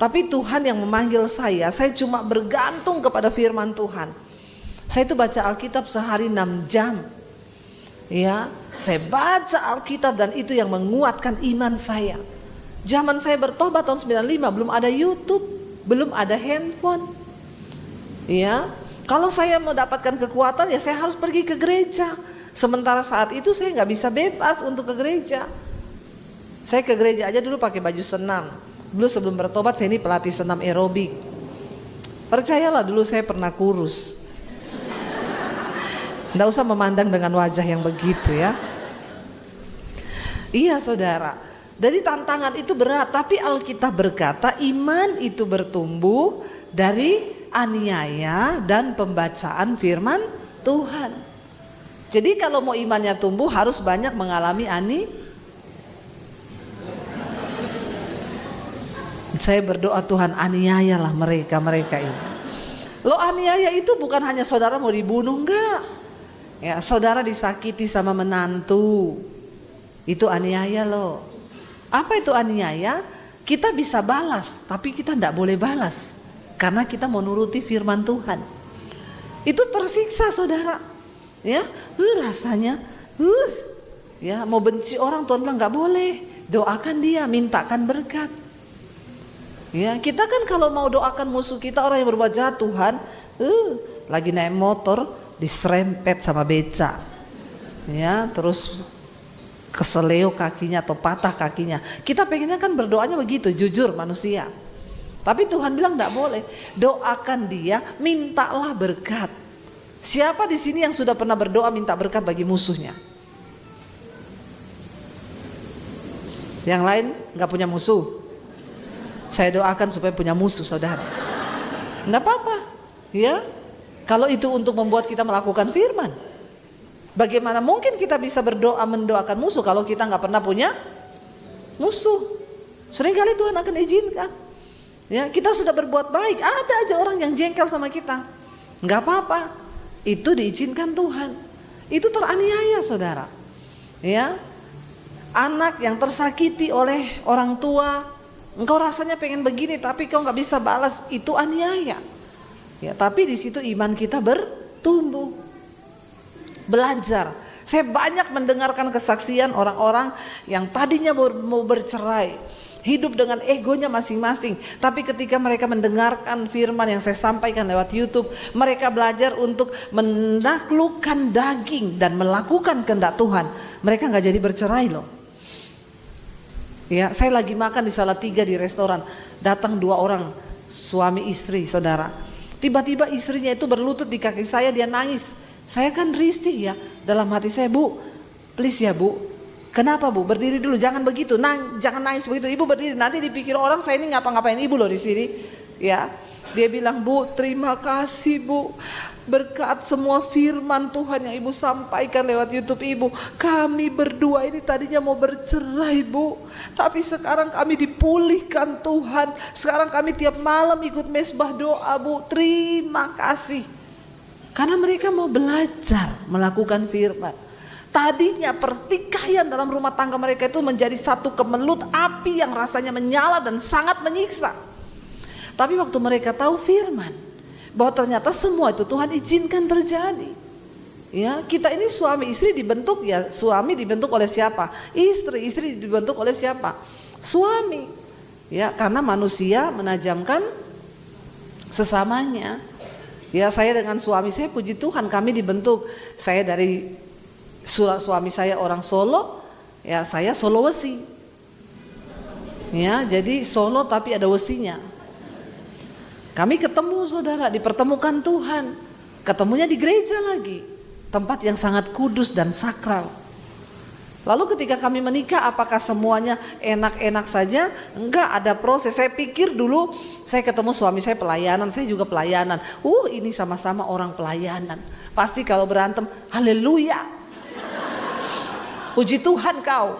Tapi Tuhan yang memanggil saya, saya cuma bergantung kepada firman Tuhan. Saya itu baca Alkitab sehari 6 jam. Ya, saya baca Alkitab dan itu yang menguatkan iman saya. Zaman saya bertobat tahun 95 belum ada YouTube, belum ada handphone. Ya, kalau saya mau dapatkan kekuatan ya saya harus pergi ke gereja. Sementara saat itu saya nggak bisa bebas untuk ke gereja. Saya ke gereja aja dulu pakai baju senam. Dulu sebelum bertobat saya ini pelatih senam aerobik. Percayalah dulu saya pernah kurus. Nggak usah memandang dengan wajah yang begitu ya. Iya saudara. Jadi tantangan itu berat, tapi Alkitab berkata iman itu bertumbuh dari aniaya dan pembacaan firman Tuhan. Jadi kalau mau imannya tumbuh harus banyak mengalami ani. Saya berdoa Tuhan aniayalah mereka mereka ini. Lo aniaya itu bukan hanya saudara mau dibunuh enggak. Ya, saudara disakiti sama menantu. Itu aniaya lo. Apa itu aniaya? Kita bisa balas, tapi kita tidak boleh balas karena kita mau nuruti firman Tuhan. Itu tersiksa saudara. Ya, uh, rasanya, uh, ya mau benci orang Tuhan bilang nggak boleh. Doakan dia, mintakan berkat. Ya, kita kan kalau mau doakan musuh kita orang yang berbuat jahat Tuhan, uh, lagi naik motor diserempet sama beca. Ya, terus keseleo kakinya atau patah kakinya. Kita pengennya kan berdoanya begitu, jujur manusia. Tapi Tuhan bilang tidak boleh. Doakan dia, mintalah berkat. Siapa di sini yang sudah pernah berdoa minta berkat bagi musuhnya? Yang lain nggak punya musuh. Saya doakan supaya punya musuh, saudara. Nggak apa-apa, ya. Kalau itu untuk membuat kita melakukan firman. Bagaimana mungkin kita bisa berdoa mendoakan musuh kalau kita nggak pernah punya musuh? Seringkali Tuhan akan izinkan. Ya, kita sudah berbuat baik, ada aja orang yang jengkel sama kita. Nggak apa-apa, itu diizinkan Tuhan. Itu teraniaya, saudara. Ya, anak yang tersakiti oleh orang tua, engkau rasanya pengen begini, tapi kau nggak bisa balas, itu aniaya. Ya, tapi di situ iman kita bertumbuh belajar. Saya banyak mendengarkan kesaksian orang-orang yang tadinya mau bercerai, hidup dengan egonya masing-masing. Tapi ketika mereka mendengarkan firman yang saya sampaikan lewat YouTube, mereka belajar untuk menaklukkan daging dan melakukan kehendak Tuhan. Mereka nggak jadi bercerai loh. Ya, saya lagi makan di salah tiga di restoran, datang dua orang suami istri saudara. Tiba-tiba istrinya itu berlutut di kaki saya, dia nangis. Saya kan risih ya dalam hati saya, Bu, please ya Bu, Kenapa bu? Berdiri dulu, jangan begitu, nang, jangan nangis begitu. Ibu berdiri, nanti dipikir orang saya ini ngapa-ngapain ibu loh di sini, ya. Dia bilang, Bu, terima kasih Bu. Berkat semua firman Tuhan yang Ibu sampaikan lewat Youtube Ibu. Kami berdua ini tadinya mau bercerai Bu. Tapi sekarang kami dipulihkan Tuhan. Sekarang kami tiap malam ikut mesbah doa Bu. Terima kasih. Karena mereka mau belajar melakukan firman. Tadinya pertikaian dalam rumah tangga mereka itu menjadi satu kemelut api yang rasanya menyala dan sangat menyiksa. Tapi waktu mereka tahu firman, bahwa ternyata semua itu Tuhan izinkan terjadi. Ya, kita ini suami istri dibentuk ya, suami dibentuk oleh siapa? Istri, istri dibentuk oleh siapa? Suami. Ya, karena manusia menajamkan sesamanya. Ya saya dengan suami saya puji Tuhan kami dibentuk. Saya dari suami saya orang Solo, ya saya Solo Wesi. Ya, jadi Solo tapi ada wesinya. Kami ketemu saudara, dipertemukan Tuhan. Ketemunya di gereja lagi. Tempat yang sangat kudus dan sakral. Lalu ketika kami menikah apakah semuanya enak-enak saja? Enggak, ada proses. Saya pikir dulu saya ketemu suami saya pelayanan, saya juga pelayanan. Uh, ini sama-sama orang pelayanan. Pasti kalau berantem, haleluya. Puji Tuhan kau.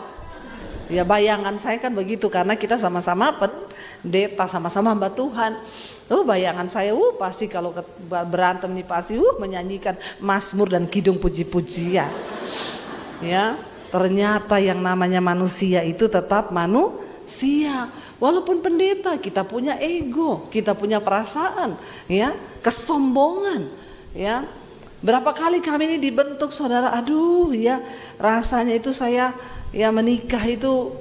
Ya bayangan saya kan begitu karena kita sama-sama pendeta, sama-sama hamba Tuhan. Oh bayangan saya, uh pasti kalau berantem nih pasti uh menyanyikan Mazmur dan kidung puji-pujian. Ya, Ternyata yang namanya manusia itu tetap manusia. Walaupun pendeta kita punya ego, kita punya perasaan, ya, kesombongan, ya. Berapa kali kami ini dibentuk saudara, aduh ya, rasanya itu saya ya menikah itu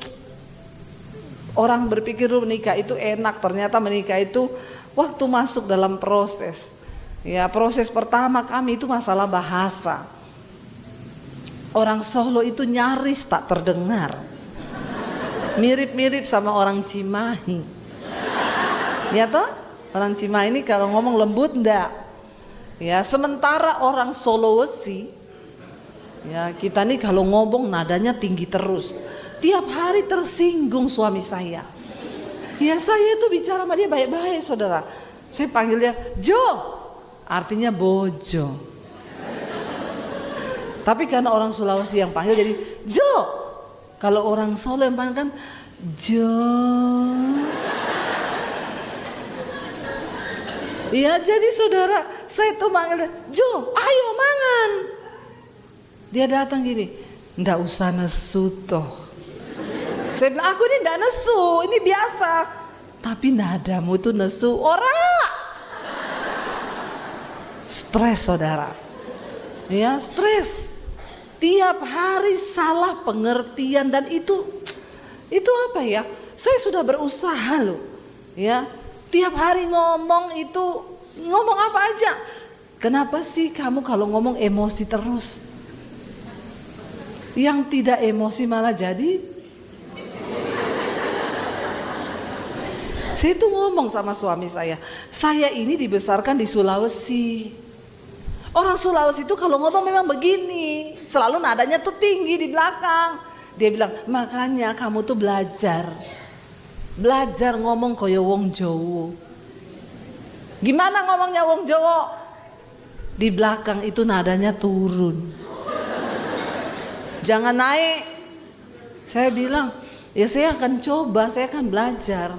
orang berpikir menikah itu enak, ternyata menikah itu waktu masuk dalam proses. Ya, proses pertama kami itu masalah bahasa Orang Solo itu nyaris tak terdengar. Mirip-mirip sama orang Cimahi. Ya toh? Orang Cimahi ini kalau ngomong lembut ndak. Ya, sementara orang Sulawesi ya kita nih kalau ngomong nadanya tinggi terus. Tiap hari tersinggung suami saya. Ya saya itu bicara sama dia baik-baik saudara. Saya panggil dia Jo, artinya bojo. Tapi karena orang Sulawesi yang panggil jadi Jo. Kalau orang Solo yang panggil kan Jo. Iya jadi saudara saya tuh manggil Jo ayo mangan. Dia datang gini Ndak usah nesu toh. Saya bilang aku ini ndak nesu ini biasa. Tapi nadamu tuh nesu ora. Stres saudara. Ya stres. Tiap hari salah pengertian dan itu Itu apa ya? Saya sudah berusaha loh Ya Tiap hari ngomong itu ngomong apa aja. Kenapa sih kamu kalau ngomong emosi terus? Yang tidak emosi malah jadi Saya itu ngomong sama suami saya, saya ini dibesarkan di Sulawesi. Orang Sulawesi itu kalau ngomong memang begini, selalu nadanya tuh tinggi di belakang. Dia bilang, makanya kamu tuh belajar. Belajar ngomong koyo wong Jowo. Gimana ngomongnya wong Jowo? Di belakang itu nadanya turun. Jangan naik. Saya bilang, ya saya akan coba, saya akan belajar.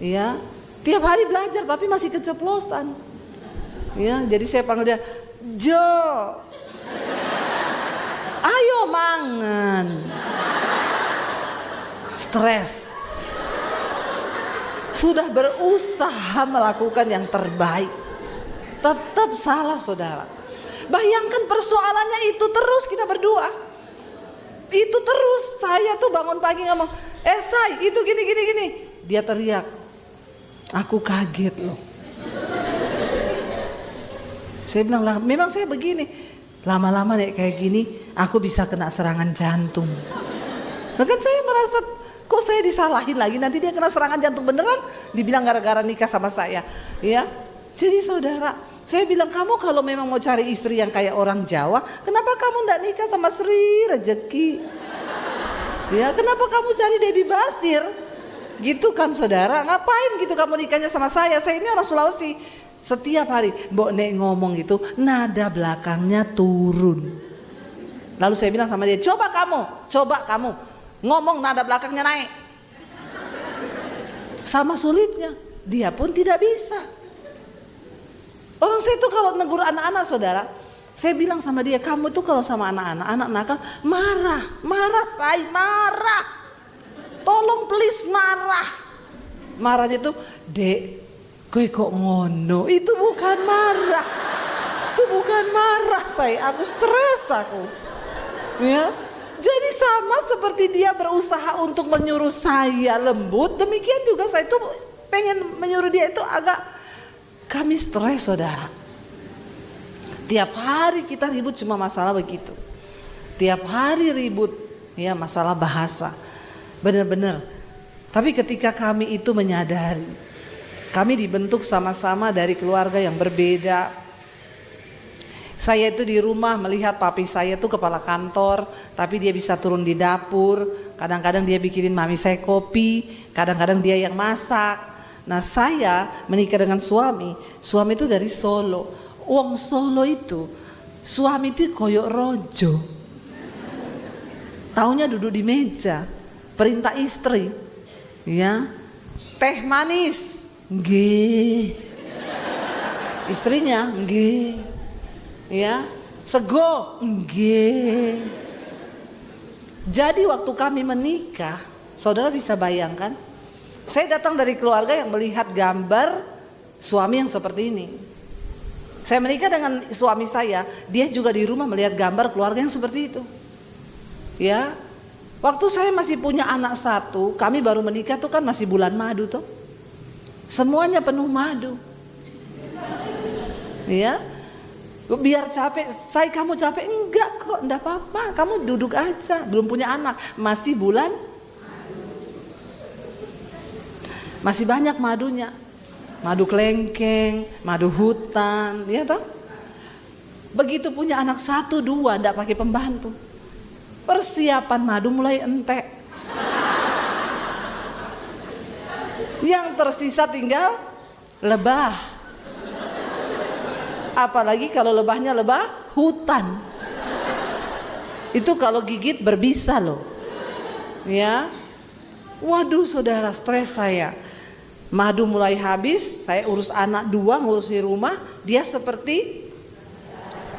Ya, tiap hari belajar tapi masih keceplosan. Ya, jadi saya panggil dia, Jo. Ayo mangan. Stres sudah berusaha melakukan yang terbaik, tetap salah saudara. Bayangkan persoalannya itu terus kita berdua. Itu terus saya tuh bangun pagi ngomong, eh say itu gini gini gini. Dia teriak, aku kaget loh. Saya bilang lah, memang saya begini. Lama-lama nih kayak gini, aku bisa kena serangan jantung. Nah kan saya merasa Kok saya disalahin lagi nanti dia kena serangan jantung beneran dibilang gara-gara nikah sama saya. Ya. Jadi saudara, saya bilang kamu kalau memang mau cari istri yang kayak orang Jawa, kenapa kamu ndak nikah sama Sri Rezeki? Ya, kenapa kamu cari Debbie Basir? Gitu kan saudara, ngapain gitu kamu nikahnya sama saya? Saya ini orang Sulawesi. Setiap hari Mbok Nek ngomong itu nada belakangnya turun. Lalu saya bilang sama dia, coba kamu, coba kamu ngomong nada belakangnya naik. Sama sulitnya, dia pun tidak bisa. Orang saya itu kalau negur anak-anak saudara, saya bilang sama dia, kamu tuh kalau sama anak-anak, anak nakal marah, marah saya marah. Tolong please marah. Marahnya tuh, dek, gue kok ngono, itu bukan marah. Itu bukan marah saya, aku stres aku. Ya, jadi sama seperti dia berusaha untuk menyuruh saya lembut, demikian juga saya itu pengen menyuruh dia itu agak kami stres saudara. Tiap hari kita ribut cuma masalah begitu. Tiap hari ribut ya masalah bahasa. Benar-benar. Tapi ketika kami itu menyadari kami dibentuk sama-sama dari keluarga yang berbeda, saya itu di rumah melihat papi saya tuh kepala kantor, tapi dia bisa turun di dapur. Kadang-kadang dia bikinin mami saya kopi, kadang-kadang dia yang masak. Nah saya menikah dengan suami, suami itu dari Solo. Uang Solo itu, suami itu koyok rojo. Taunya duduk di meja, perintah istri, ya teh manis, g, istrinya g ya. Sego. Nggih. Jadi waktu kami menikah saudara bisa bayangkan saya datang dari keluarga yang melihat gambar suami yang seperti ini. Saya menikah dengan suami saya dia juga di rumah melihat gambar keluarga yang seperti itu. Ya. Waktu saya masih punya anak satu kami baru menikah tuh kan masih bulan madu tuh. Semuanya penuh madu. Ya biar capek, saya kamu capek? Enggak kok, enggak apa-apa, kamu duduk aja, belum punya anak, masih bulan, masih banyak madunya, madu kelengkeng, madu hutan, ya toh? Begitu punya anak satu dua, enggak pakai pembantu, persiapan madu mulai entek. Yang tersisa tinggal lebah Apalagi kalau lebahnya lebah hutan. Itu kalau gigit berbisa loh. Ya. Waduh saudara stres saya. Madu mulai habis, saya urus anak dua, ngurus di rumah, dia seperti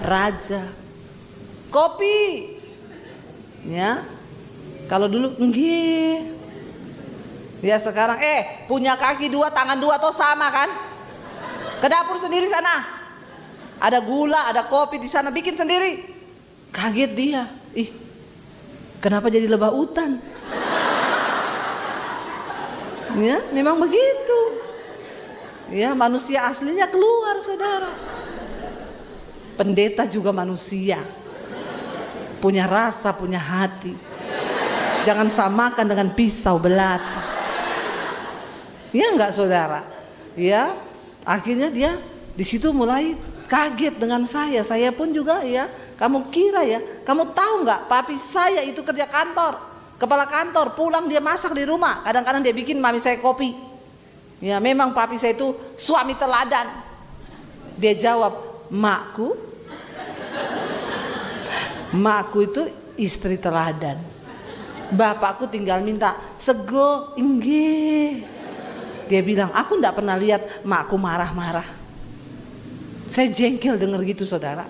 raja. Kopi. Ya. Kalau dulu enggih. Ya sekarang eh punya kaki dua, tangan dua atau sama kan? Ke dapur sendiri sana. Ada gula, ada kopi di sana, bikin sendiri. Kaget dia. Ih, kenapa jadi lebah hutan? <laughs> Ya, memang begitu. Ya, manusia aslinya keluar, saudara. Pendeta juga manusia. Punya rasa, punya hati. Jangan samakan dengan pisau belati. Ya enggak saudara? Ya, akhirnya dia di situ mulai kaget dengan saya. Saya pun juga ya, kamu kira ya, kamu tahu nggak papi saya itu kerja kantor, kepala kantor, pulang dia masak di rumah. Kadang-kadang dia bikin mami saya kopi. Ya memang papi saya itu suami teladan. Dia jawab, makku, makku itu istri teladan. Bapakku tinggal minta sego, ingge. Dia bilang, aku ndak pernah lihat makku marah-marah. Saya jengkel denger gitu saudara.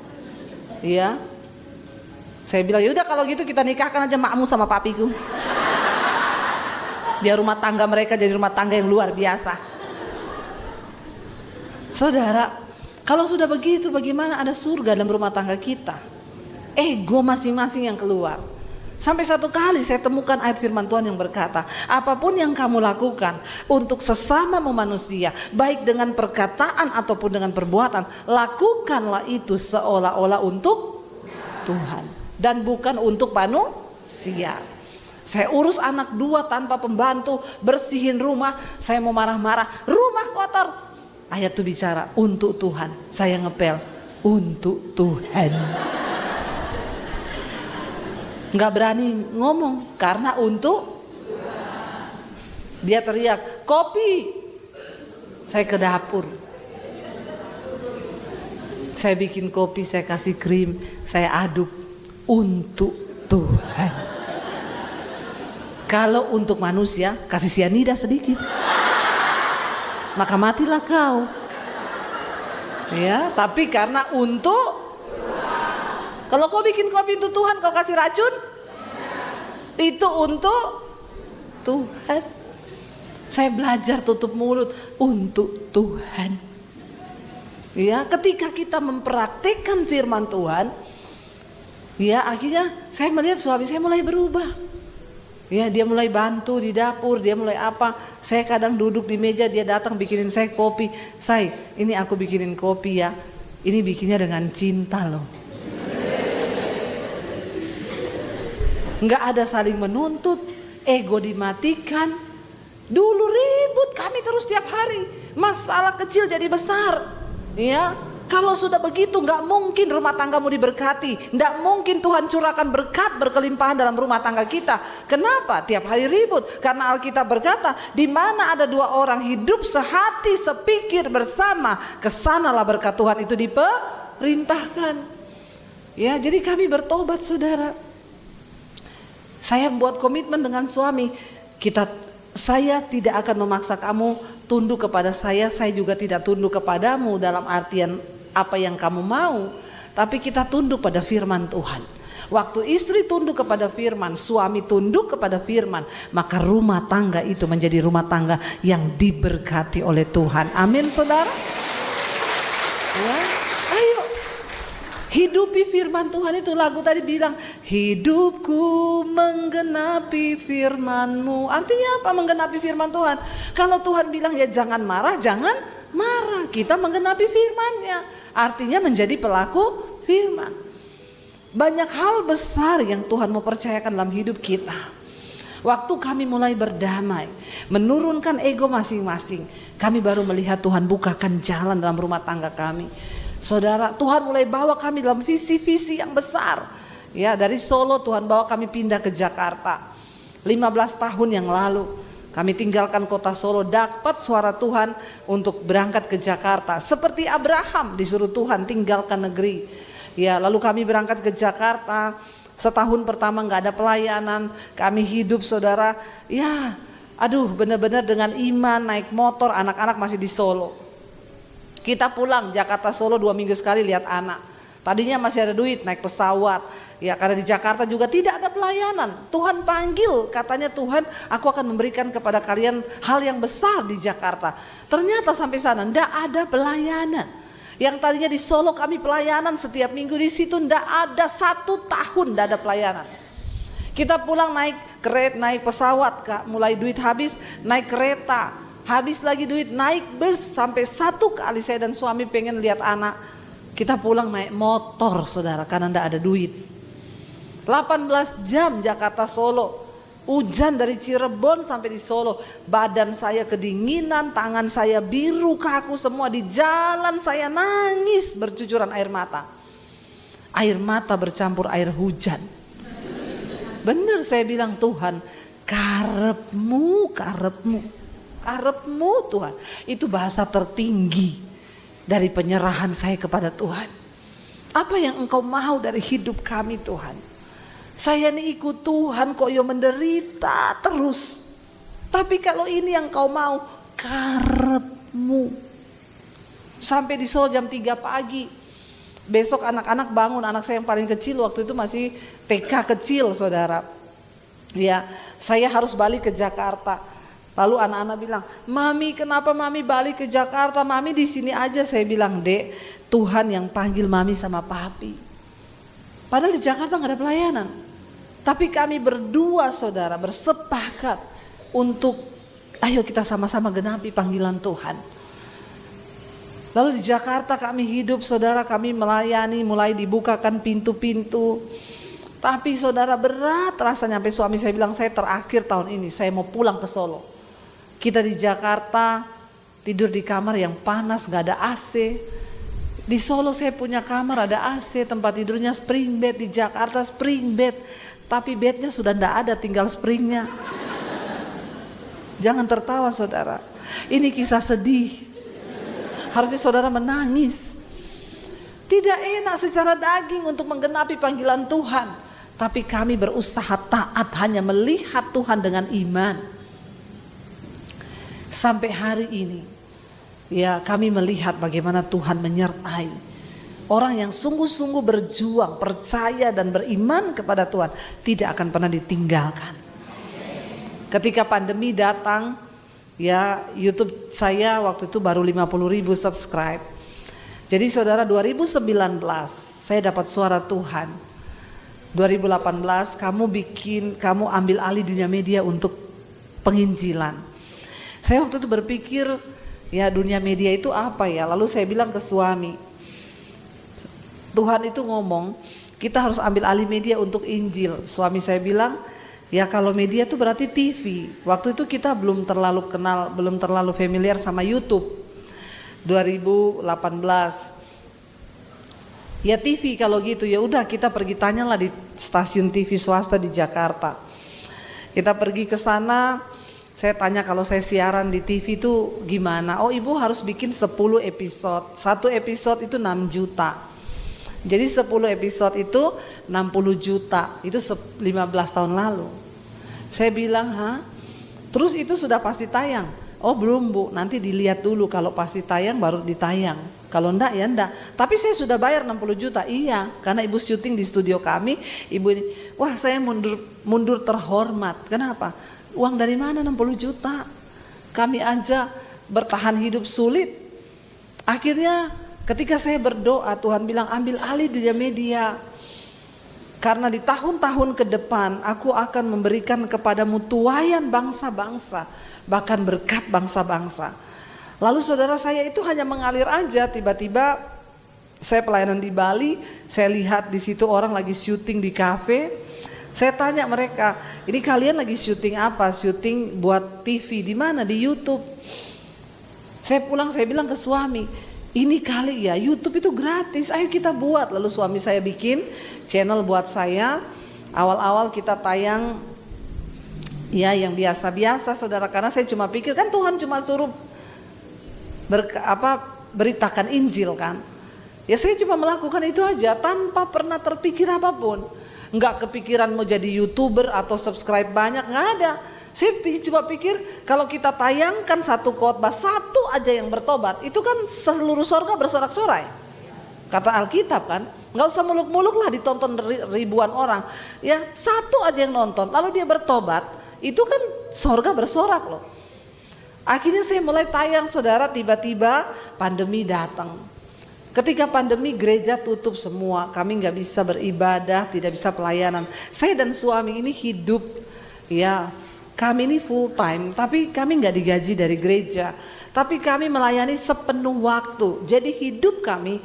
Iya. Saya bilang, yaudah kalau gitu kita nikahkan aja makmu sama papiku. Biar rumah tangga mereka jadi rumah tangga yang luar biasa. Saudara, kalau sudah begitu bagaimana ada surga dalam rumah tangga kita? Ego masing-masing yang keluar. Sampai satu kali saya temukan ayat firman Tuhan yang berkata, apa pun yang kamu lakukan untuk sesama manusia, baik dengan perkataan ataupun dengan perbuatan, lakukanlah itu seolah-olah untuk Tuhan dan bukan untuk manusia. Saya urus anak dua tanpa pembantu, bersihin rumah, saya mau marah-marah, rumah kotor. Ayat itu bicara untuk Tuhan, saya ngepel untuk Tuhan nggak berani ngomong karena untuk dia teriak kopi! Saya ke dapur. Saya bikin kopi saya kasih krim saya aduk untuk Tuhan. Kalau untuk manusia kasih sianida sedikit. Maka matilah kau. Ya tapi karena untuk kalau kau bikin kopi untuk Tuhan, kau kasih racun? Itu untuk Tuhan. Saya belajar tutup mulut untuk Tuhan. Ya, ketika kita mempraktekkan firman Tuhan, ya akhirnya saya melihat suami saya mulai berubah. Ya, dia mulai bantu di dapur, dia mulai apa. Saya kadang duduk di meja, dia datang bikinin saya kopi. Saya, ini aku bikinin kopi ya. Ini bikinnya dengan cinta loh. Nggak ada saling menuntut, ego dimatikan. Dulu ribut kami terus tiap hari, masalah kecil jadi besar. Ya, kalau sudah begitu nggak mungkin rumah tanggamu diberkati, nggak mungkin Tuhan curahkan berkat berkelimpahan dalam rumah tangga kita. Kenapa? Tiap hari ribut karena Alkitab berkata, di mana ada dua orang hidup sehati sepikir bersama, ke sanalah berkat Tuhan itu diperintahkan. Ya, jadi kami bertobat saudara. Saya buat komitmen dengan suami, kita saya tidak akan memaksa kamu tunduk kepada saya, saya juga tidak tunduk kepadamu dalam artian apa yang kamu mau, tapi kita tunduk pada firman Tuhan. Waktu istri tunduk kepada firman, suami tunduk kepada firman, maka rumah tangga itu menjadi rumah tangga yang diberkati oleh Tuhan. Amin, saudara. Ya. Hidupi firman Tuhan itu lagu tadi bilang hidupku menggenapi firmanmu. Artinya apa menggenapi firman Tuhan? Kalau Tuhan bilang ya jangan marah, jangan marah. Kita menggenapi firmannya. Artinya menjadi pelaku firman. Banyak hal besar yang Tuhan mau percayakan dalam hidup kita. Waktu kami mulai berdamai, menurunkan ego masing-masing, kami baru melihat Tuhan bukakan jalan dalam rumah tangga kami. Saudara, Tuhan mulai bawa kami dalam visi-visi yang besar. Ya, dari Solo Tuhan bawa kami pindah ke Jakarta. 15 tahun yang lalu Kami tinggalkan kota Solo, dapat suara Tuhan untuk berangkat ke Jakarta. Seperti Abraham disuruh Tuhan tinggalkan negeri. Ya, lalu kami berangkat ke Jakarta. Setahun pertama nggak ada pelayanan, kami hidup saudara. Ya, aduh benar-benar dengan iman naik motor, anak-anak masih di Solo. Kita pulang Jakarta Solo dua minggu sekali lihat anak. Tadinya masih ada duit naik pesawat, Ya karena di Jakarta juga tidak ada pelayanan. Tuhan panggil, katanya Tuhan aku akan memberikan kepada kalian hal yang besar di Jakarta. Ternyata sampai sana tidak ada pelayanan. Yang tadinya di Solo kami pelayanan setiap minggu di situ tidak ada satu tahun tidak ada pelayanan. Kita pulang naik kereta, naik pesawat, mulai duit habis, naik kereta, habis lagi duit, naik bus sampai satu kali saya dan suami pengen lihat anak. Kita pulang naik motor saudara karena tidak ada duit. 18 jam Jakarta Solo. Hujan dari Cirebon sampai di Solo. Badan saya kedinginan, tangan saya biru, kaku semua. Di jalan saya nangis bercucuran air mata. Air mata bercampur air hujan. Benar saya bilang Tuhan, karepmu, karepmu. Karepmu Tuhan. Itu bahasa tertinggi dari penyerahan saya kepada Tuhan. Apa yang engkau mau dari hidup kami Tuhan? Saya ini ikut Tuhan kok yo menderita terus. Tapi kalau ini yang kau mau, karepmu. Sampai di Solo jam 3 pagi. Besok anak-anak bangun, anak saya yang paling kecil waktu itu masih TK kecil saudara. Ya, saya harus balik ke Jakarta. Lalu anak-anak bilang, Mami kenapa Mami balik ke Jakarta? Mami di sini aja. Saya bilang, Dek, Tuhan yang panggil Mami sama Papi. Padahal di Jakarta nggak ada pelayanan. Tapi kami berdua saudara bersepakat untuk ayo kita sama-sama genapi panggilan Tuhan. Lalu di Jakarta kami hidup saudara kami melayani mulai dibukakan pintu-pintu. Tapi saudara berat rasanya sampai suami saya bilang saya terakhir tahun ini saya mau pulang ke Solo. Kita di Jakarta tidur di kamar yang panas gak ada AC. Di Solo saya punya kamar ada AC tempat tidurnya spring bed di Jakarta spring bed tapi bednya sudah tidak ada, tinggal springnya. Jangan tertawa saudara. Ini kisah sedih. Harusnya saudara menangis. Tidak enak secara daging untuk menggenapi panggilan Tuhan. Tapi kami berusaha taat hanya melihat Tuhan dengan iman. Sampai hari ini. Ya kami melihat bagaimana Tuhan menyertai Orang yang sungguh-sungguh berjuang, percaya dan beriman kepada Tuhan tidak akan pernah ditinggalkan. Ketika pandemi datang, ya YouTube saya waktu itu baru 50 ribu subscribe. Jadi saudara 2019 saya dapat suara Tuhan. 2018 kamu bikin, kamu ambil alih dunia media untuk penginjilan. Saya waktu itu berpikir ya dunia media itu apa ya? Lalu saya bilang ke suami, Tuhan itu ngomong kita harus ambil alih media untuk Injil. Suami saya bilang, ya kalau media itu berarti TV. Waktu itu kita belum terlalu kenal, belum terlalu familiar sama YouTube. 2018. Ya TV kalau gitu ya udah kita pergi tanyalah di stasiun TV swasta di Jakarta. Kita pergi ke sana, saya tanya kalau saya siaran di TV itu gimana? Oh ibu harus bikin 10 episode, satu episode itu 6 juta. Jadi 10 episode itu 60 juta, itu 15 tahun lalu. Saya bilang, ha? Terus itu sudah pasti tayang? Oh belum bu, nanti dilihat dulu kalau pasti tayang baru ditayang. Kalau enggak ya enggak. Tapi saya sudah bayar 60 juta, iya. Karena ibu syuting di studio kami, ibu ini, wah saya mundur mundur terhormat. Kenapa? Uang dari mana 60 juta? Kami aja bertahan hidup sulit. Akhirnya Ketika saya berdoa, Tuhan bilang ambil alih dunia media. Karena di tahun-tahun ke depan aku akan memberikan kepadamu tuayan bangsa-bangsa, bahkan berkat bangsa-bangsa. Lalu saudara saya itu hanya mengalir aja, tiba-tiba saya pelayanan di Bali, saya lihat di situ orang lagi syuting di kafe. Saya tanya mereka, ini kalian lagi syuting apa? Syuting buat TV di mana? Di YouTube. Saya pulang saya bilang ke suami, ini kali ya YouTube itu gratis, ayo kita buat. Lalu suami saya bikin channel buat saya. Awal-awal kita tayang Ya yang biasa-biasa saudara karena saya cuma pikir kan Tuhan cuma suruh ber, apa beritakan Injil kan. Ya saya cuma melakukan itu aja tanpa pernah terpikir apa pun. Enggak kepikiran mau jadi youtuber atau subscribe banyak nggak ada. Saya coba pikir kalau kita tayangkan satu khotbah satu aja yang bertobat itu kan seluruh sorga bersorak-sorai. Kata Alkitab kan, nggak usah muluk-muluk lah ditonton ribuan orang. Ya satu aja yang nonton, lalu dia bertobat, itu kan sorga bersorak loh. Akhirnya saya mulai tayang saudara tiba-tiba pandemi datang. Ketika pandemi gereja tutup semua, kami nggak bisa beribadah, tidak bisa pelayanan. Saya dan suami ini hidup, ya kami ini full time, tapi kami nggak digaji dari gereja. Tapi kami melayani sepenuh waktu. Jadi hidup kami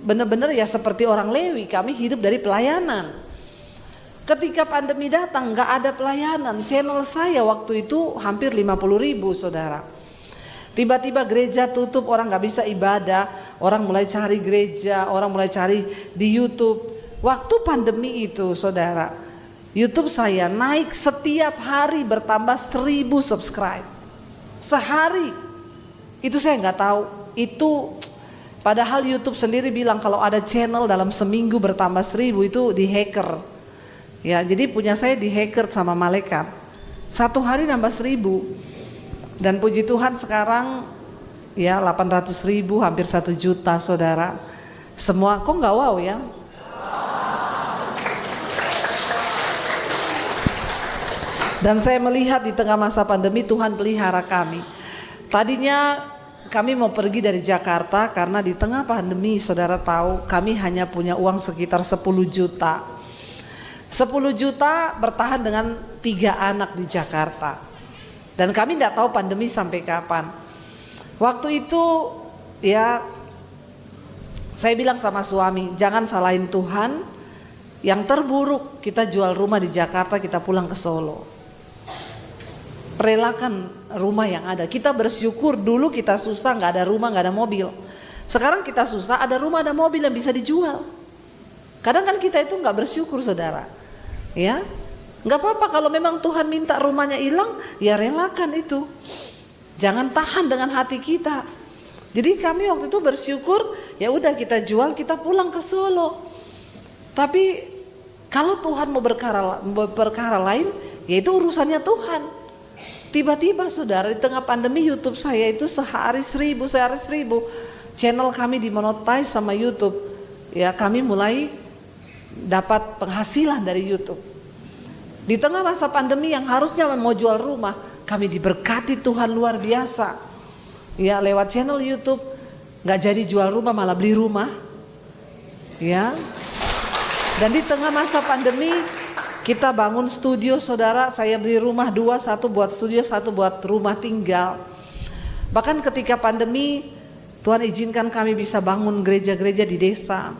benar-benar ya seperti orang Lewi, kami hidup dari pelayanan. Ketika pandemi datang nggak ada pelayanan, channel saya waktu itu hampir 50 ribu saudara. Tiba-tiba gereja tutup, orang nggak bisa ibadah, orang mulai cari gereja, orang mulai cari di YouTube. Waktu pandemi itu saudara, YouTube saya naik setiap hari bertambah 1000 subscribe. Sehari. Itu saya nggak tahu. Itu padahal YouTube sendiri bilang kalau ada channel dalam seminggu bertambah 1000 itu di hacker Ya, jadi punya saya di hacker sama malaikat. Satu hari nambah seribu. Dan puji Tuhan sekarang ya 800 ribu hampir satu juta saudara. Semua kok nggak wow ya? Dan saya melihat di tengah masa pandemi Tuhan pelihara kami. Tadinya kami mau pergi dari Jakarta karena di tengah pandemi saudara tahu kami hanya punya uang sekitar 10 juta 10 juta bertahan dengan tiga anak di Jakarta. Dan kami tidak tahu pandemi sampai kapan. Waktu itu ya saya bilang sama suami, jangan salahin Tuhan. Yang terburuk kita jual rumah di Jakarta, kita pulang ke Solo. Relakan rumah yang ada. Kita bersyukur dulu kita susah, nggak ada rumah, nggak ada mobil. Sekarang kita susah, ada rumah, ada mobil yang bisa dijual. Kadang kan kita itu nggak bersyukur saudara. Ya, nggak apa-apa kalau memang Tuhan minta rumahnya hilang, ya relakan itu. Jangan tahan dengan hati kita. Jadi kami waktu itu bersyukur, ya udah kita jual, kita pulang ke Solo. Tapi kalau Tuhan mau berkara, berkara lain, ya itu urusannya Tuhan. Tiba-tiba saudara di tengah pandemi YouTube saya itu sehari seribu, sehari seribu. Channel kami dimonetize sama YouTube. Ya kami mulai dapat penghasilan dari YouTube. Di tengah masa pandemi yang harusnya mau jual rumah, kami diberkati Tuhan luar biasa. Ya lewat channel YouTube nggak jadi jual rumah malah beli rumah. Ya. Dan di tengah masa pandemi kita bangun studio saudara, saya beli rumah dua, satu buat studio, satu buat rumah tinggal. Bahkan ketika pandemi Tuhan izinkan kami bisa bangun gereja-gereja di desa.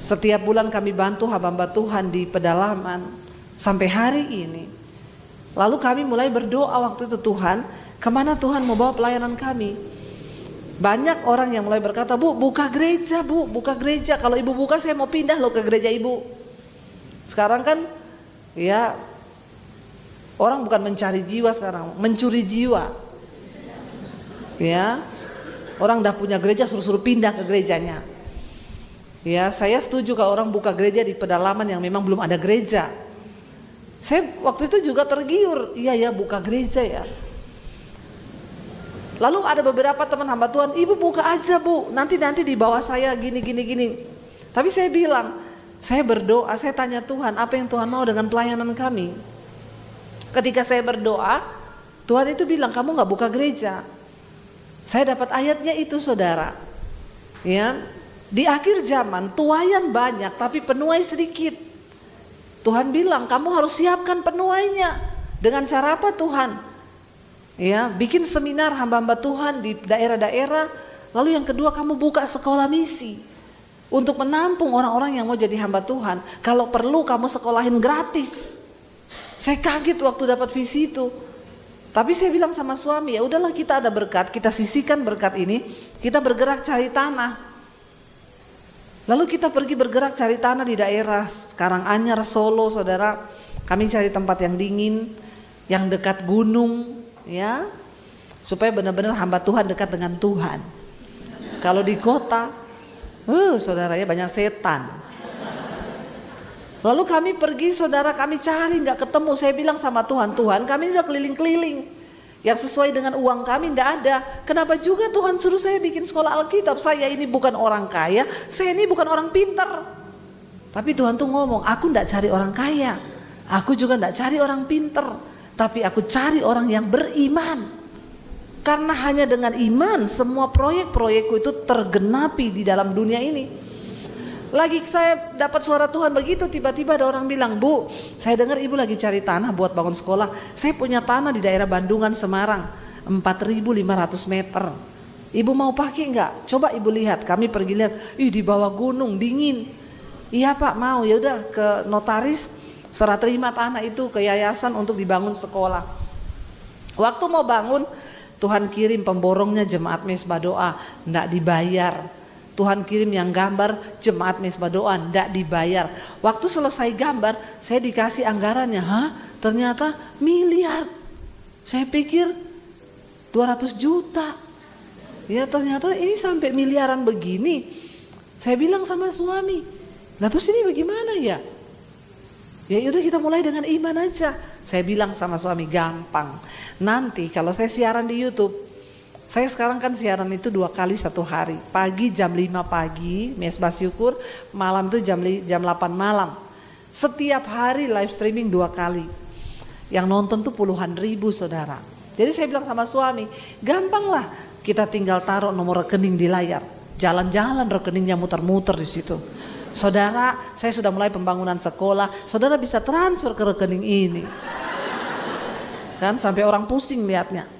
Setiap bulan kami bantu hamba-hamba Tuhan di pedalaman sampai hari ini. Lalu kami mulai berdoa waktu itu Tuhan, ke mana Tuhan mau bawa pelayanan kami? Banyak orang yang mulai berkata, Bu buka gereja bu, buka gereja. Kalau ibu buka saya mau pindah loh ke gereja ibu. Sekarang kan ya orang bukan mencari jiwa sekarang, mencuri jiwa. Ya, orang udah punya gereja suruh-suruh pindah ke gerejanya. Ya, saya setuju kalau orang buka gereja di pedalaman yang memang belum ada gereja. Saya waktu itu juga tergiur, iya ya buka gereja ya. Lalu ada beberapa teman hamba Tuhan, ibu buka aja bu, nanti nanti di bawah saya gini gini gini. Tapi saya bilang, saya berdoa, saya tanya Tuhan, apa yang Tuhan mau dengan pelayanan kami? Ketika saya berdoa, Tuhan itu bilang kamu nggak buka gereja. Saya dapat ayatnya itu saudara. Ya, di akhir zaman tuayan banyak tapi penuai sedikit. Tuhan bilang kamu harus siapkan penuainya. Dengan cara apa Tuhan? Ya, bikin seminar hamba-hamba Tuhan di daerah-daerah. Lalu yang kedua kamu buka sekolah misi untuk menampung orang-orang yang mau jadi hamba Tuhan. Kalau perlu kamu sekolahin gratis. Saya kaget waktu dapat visi itu. Tapi saya bilang sama suami, ya udahlah kita ada berkat, kita sisihkan berkat ini, kita bergerak cari tanah. Lalu kita pergi bergerak cari tanah di daerah sekarang Anyar, Solo, saudara. Kami cari tempat yang dingin. yang dekat gunung, ya, supaya benar-benar hamba Tuhan dekat dengan Tuhan. Kalau di kota, uh, saudaranya banyak setan. Lalu kami pergi, saudara kami cari nggak ketemu. Saya bilang sama Tuhan, Tuhan kami udah keliling-keliling. Yang sesuai dengan uang kami tidak ada. Kenapa juga Tuhan suruh saya bikin sekolah Alkitab? Saya ini bukan orang kaya, saya ini bukan orang pintar. Tapi Tuhan tuh ngomong, aku tidak cari orang kaya. Aku juga tidak cari orang pintar. Tapi aku cari orang yang beriman. Karena hanya dengan iman semua proyek-proyekku itu tergenapi di dalam dunia ini. Lagi saya dapat suara Tuhan begitu, tiba-tiba ada orang bilang, Bu, saya dengar ibu lagi cari tanah buat bangun sekolah. Saya punya tanah di daerah Bandungan, Semarang, 4.500 meter. Ibu mau pakai enggak? Coba ibu lihat, kami pergi lihat, ih di bawah gunung, dingin. Iya pak mau, ya udah ke notaris, serah terima tanah itu ke yayasan untuk dibangun sekolah. Waktu mau bangun, Tuhan kirim pemborongnya jemaat mesbah doa, enggak dibayar Tuhan kirim yang gambar jemaat mesbah doa tidak dibayar. Waktu selesai gambar saya dikasih anggarannya, hah? Ternyata miliar. Saya pikir 200 juta. Ya ternyata ini sampai miliaran begini. Saya bilang sama suami, nah terus ini bagaimana ya? Ya udah kita mulai dengan iman aja. Saya bilang sama suami gampang. Nanti kalau saya siaran di YouTube, saya sekarang kan siaran itu dua kali satu hari. Pagi jam 5 pagi, mesbah syukur, malam itu jam, jam 8 malam. Setiap hari live streaming dua kali. Yang nonton tuh puluhan ribu saudara. Jadi saya bilang sama suami, gampang lah kita tinggal taruh nomor rekening di layar. Jalan-jalan rekeningnya muter-muter di situ. Saudara, saya sudah mulai pembangunan sekolah, saudara bisa transfer ke rekening ini. Kan sampai orang pusing lihatnya.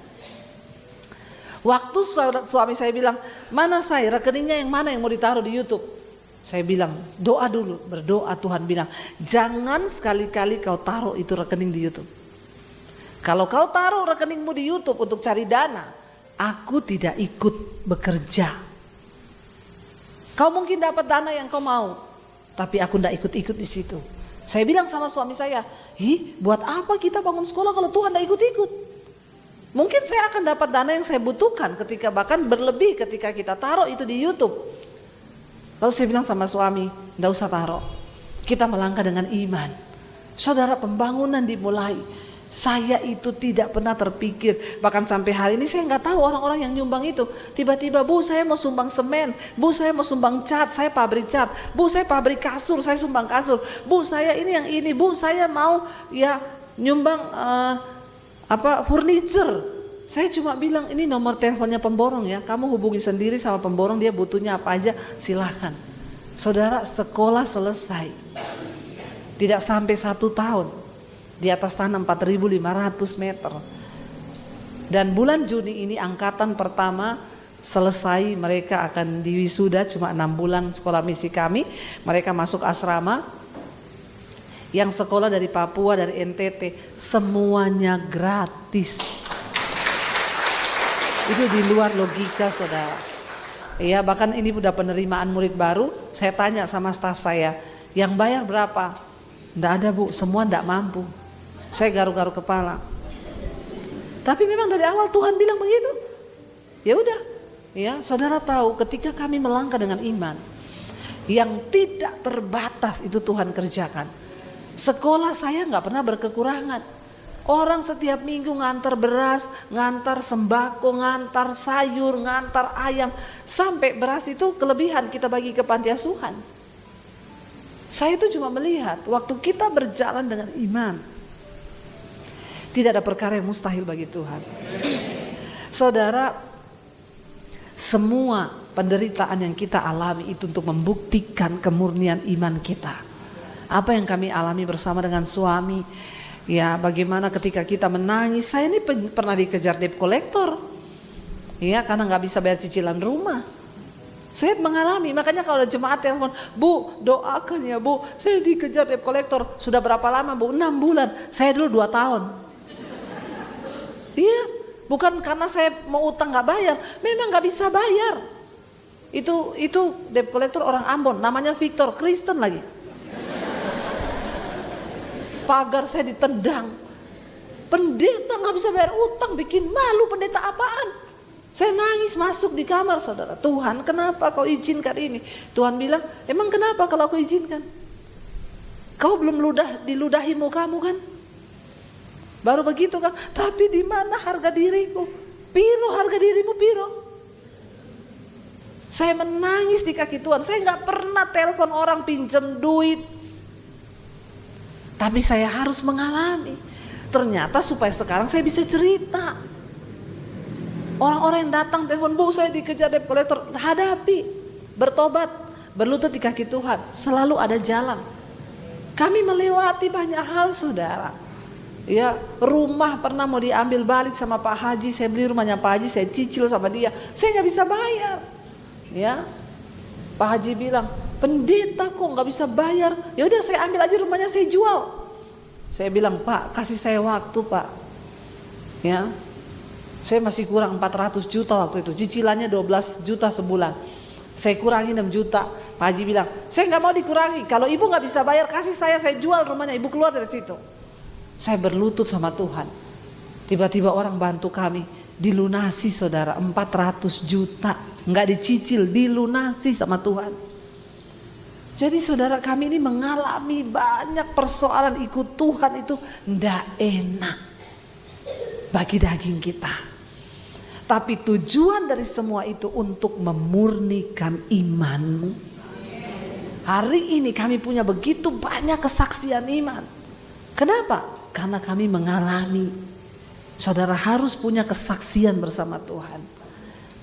Waktu suami saya bilang, mana saya rekeningnya yang mana yang mau ditaruh di YouTube? Saya bilang, doa dulu, berdoa Tuhan bilang, jangan sekali-kali kau taruh itu rekening di YouTube. Kalau kau taruh rekeningmu di YouTube untuk cari dana, aku tidak ikut bekerja. Kau mungkin dapat dana yang kau mau, tapi aku tidak ikut-ikut di situ. Saya bilang sama suami saya, hi, buat apa kita bangun sekolah kalau Tuhan tidak ikut-ikut? Mungkin saya akan dapat dana yang saya butuhkan ketika bahkan berlebih ketika kita taruh itu di YouTube. Lalu saya bilang sama suami, tidak usah taruh. Kita melangkah dengan iman. Saudara pembangunan dimulai. Saya itu tidak pernah terpikir, bahkan sampai hari ini saya nggak tahu orang-orang yang nyumbang itu. Tiba-tiba, bu saya mau sumbang semen, bu saya mau sumbang cat, saya pabrik cat, bu saya pabrik kasur, saya sumbang kasur, bu saya ini yang ini, bu saya mau ya nyumbang uh, apa furniture. Saya cuma bilang ini nomor teleponnya pemborong ya, kamu hubungi sendiri sama pemborong dia butuhnya apa aja silahkan. Saudara sekolah selesai, tidak sampai satu tahun di atas tanah 4.500 meter. Dan bulan Juni ini angkatan pertama selesai mereka akan diwisuda cuma enam bulan sekolah misi kami mereka masuk asrama yang sekolah dari Papua, dari NTT, semuanya gratis. Itu di luar logika saudara. Iya bahkan ini udah penerimaan murid baru, saya tanya sama staf saya, yang bayar berapa? Tidak ada bu, semua tidak mampu. Saya garu-garu kepala. Tapi memang dari awal Tuhan bilang begitu. Ya udah, ya saudara tahu ketika kami melangkah dengan iman, yang tidak terbatas itu Tuhan kerjakan. Sekolah saya nggak pernah berkekurangan. Orang setiap minggu ngantar beras, ngantar sembako, ngantar sayur, ngantar ayam. Sampai beras itu kelebihan kita bagi ke panti asuhan. Saya itu cuma melihat waktu kita berjalan dengan iman. Tidak ada perkara yang mustahil bagi Tuhan. Saudara, semua penderitaan yang kita alami itu untuk membuktikan kemurnian iman kita. Apa yang kami alami bersama dengan suami, ya bagaimana ketika kita menangis, saya ini pernah dikejar debt collector, ya karena nggak bisa bayar cicilan rumah. Saya mengalami, makanya kalau ada jemaat telepon, Bu doakan ya Bu, saya dikejar debt collector, sudah berapa lama Bu? 6 bulan, saya dulu 2 tahun. Iya, bukan karena saya mau utang nggak bayar, memang nggak bisa bayar. Itu itu debt collector orang Ambon, namanya Victor, Kristen lagi pagar saya ditendang. pendeta nggak bisa bayar utang, bikin malu pendeta apaan? Saya nangis masuk di kamar saudara. Tuhan kenapa kau izinkan ini? Tuhan bilang, emang kenapa kalau aku izinkan? Kau belum ludah diludahi mukamu kan? Baru begitu kan? Tapi di mana harga diriku? Piro harga dirimu piro? Saya menangis di kaki Tuhan. Saya nggak pernah telepon orang pinjam duit. Tapi saya harus mengalami. Ternyata supaya sekarang saya bisa cerita. Orang-orang yang datang telepon, bu saya dikejar debt collector, hadapi, bertobat, berlutut di kaki Tuhan, selalu ada jalan. Kami melewati banyak hal saudara. Ya, rumah pernah mau diambil balik sama Pak Haji, saya beli rumahnya Pak Haji, saya cicil sama dia, saya nggak bisa bayar. Ya, Pak Haji bilang, pendeta kok nggak bisa bayar? Ya udah saya ambil aja rumahnya saya jual. Saya bilang Pak kasih saya waktu Pak. Ya, saya masih kurang 400 juta waktu itu. Cicilannya 12 juta sebulan. Saya kurangi 6 juta. Pak Haji bilang, saya nggak mau dikurangi. Kalau ibu nggak bisa bayar, kasih saya, saya jual rumahnya. Ibu keluar dari situ. Saya berlutut sama Tuhan. Tiba-tiba orang bantu kami. Dilunasi saudara, 400 juta. Nggak dicicil, dilunasi sama Tuhan. Jadi saudara kami ini mengalami banyak persoalan ikut Tuhan itu ndak enak bagi daging kita. Tapi tujuan dari semua itu untuk memurnikan imanmu. Hari ini kami punya begitu banyak kesaksian iman. Kenapa? Karena kami mengalami. Saudara harus punya kesaksian bersama Tuhan.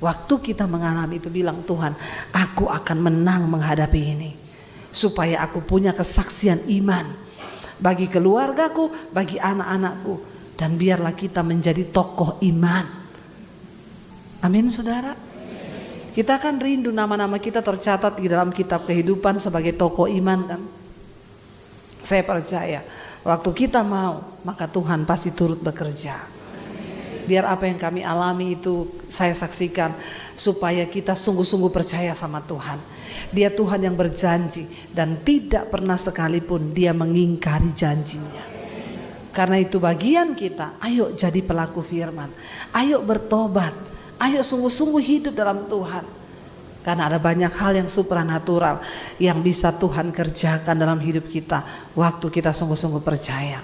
Waktu kita mengalami itu bilang Tuhan, aku akan menang menghadapi ini. Supaya aku punya kesaksian iman. Bagi keluargaku, bagi anak-anakku. Dan biarlah kita menjadi tokoh iman Amin saudara. Kita kan rindu nama-nama kita tercatat di dalam kitab kehidupan sebagai tokoh iman kan. Saya percaya waktu kita mau maka Tuhan pasti turut bekerja. Biar apa yang kami alami itu saya saksikan supaya kita sungguh-sungguh percaya sama Tuhan. Dia Tuhan yang berjanji dan tidak pernah sekalipun dia mengingkari janjinya. Karena itu bagian kita, ayo jadi pelaku firman. Ayo bertobat Ayo sungguh-sungguh hidup dalam Tuhan. Karena ada banyak hal yang supranatural yang bisa Tuhan kerjakan dalam hidup kita waktu kita sungguh-sungguh percaya.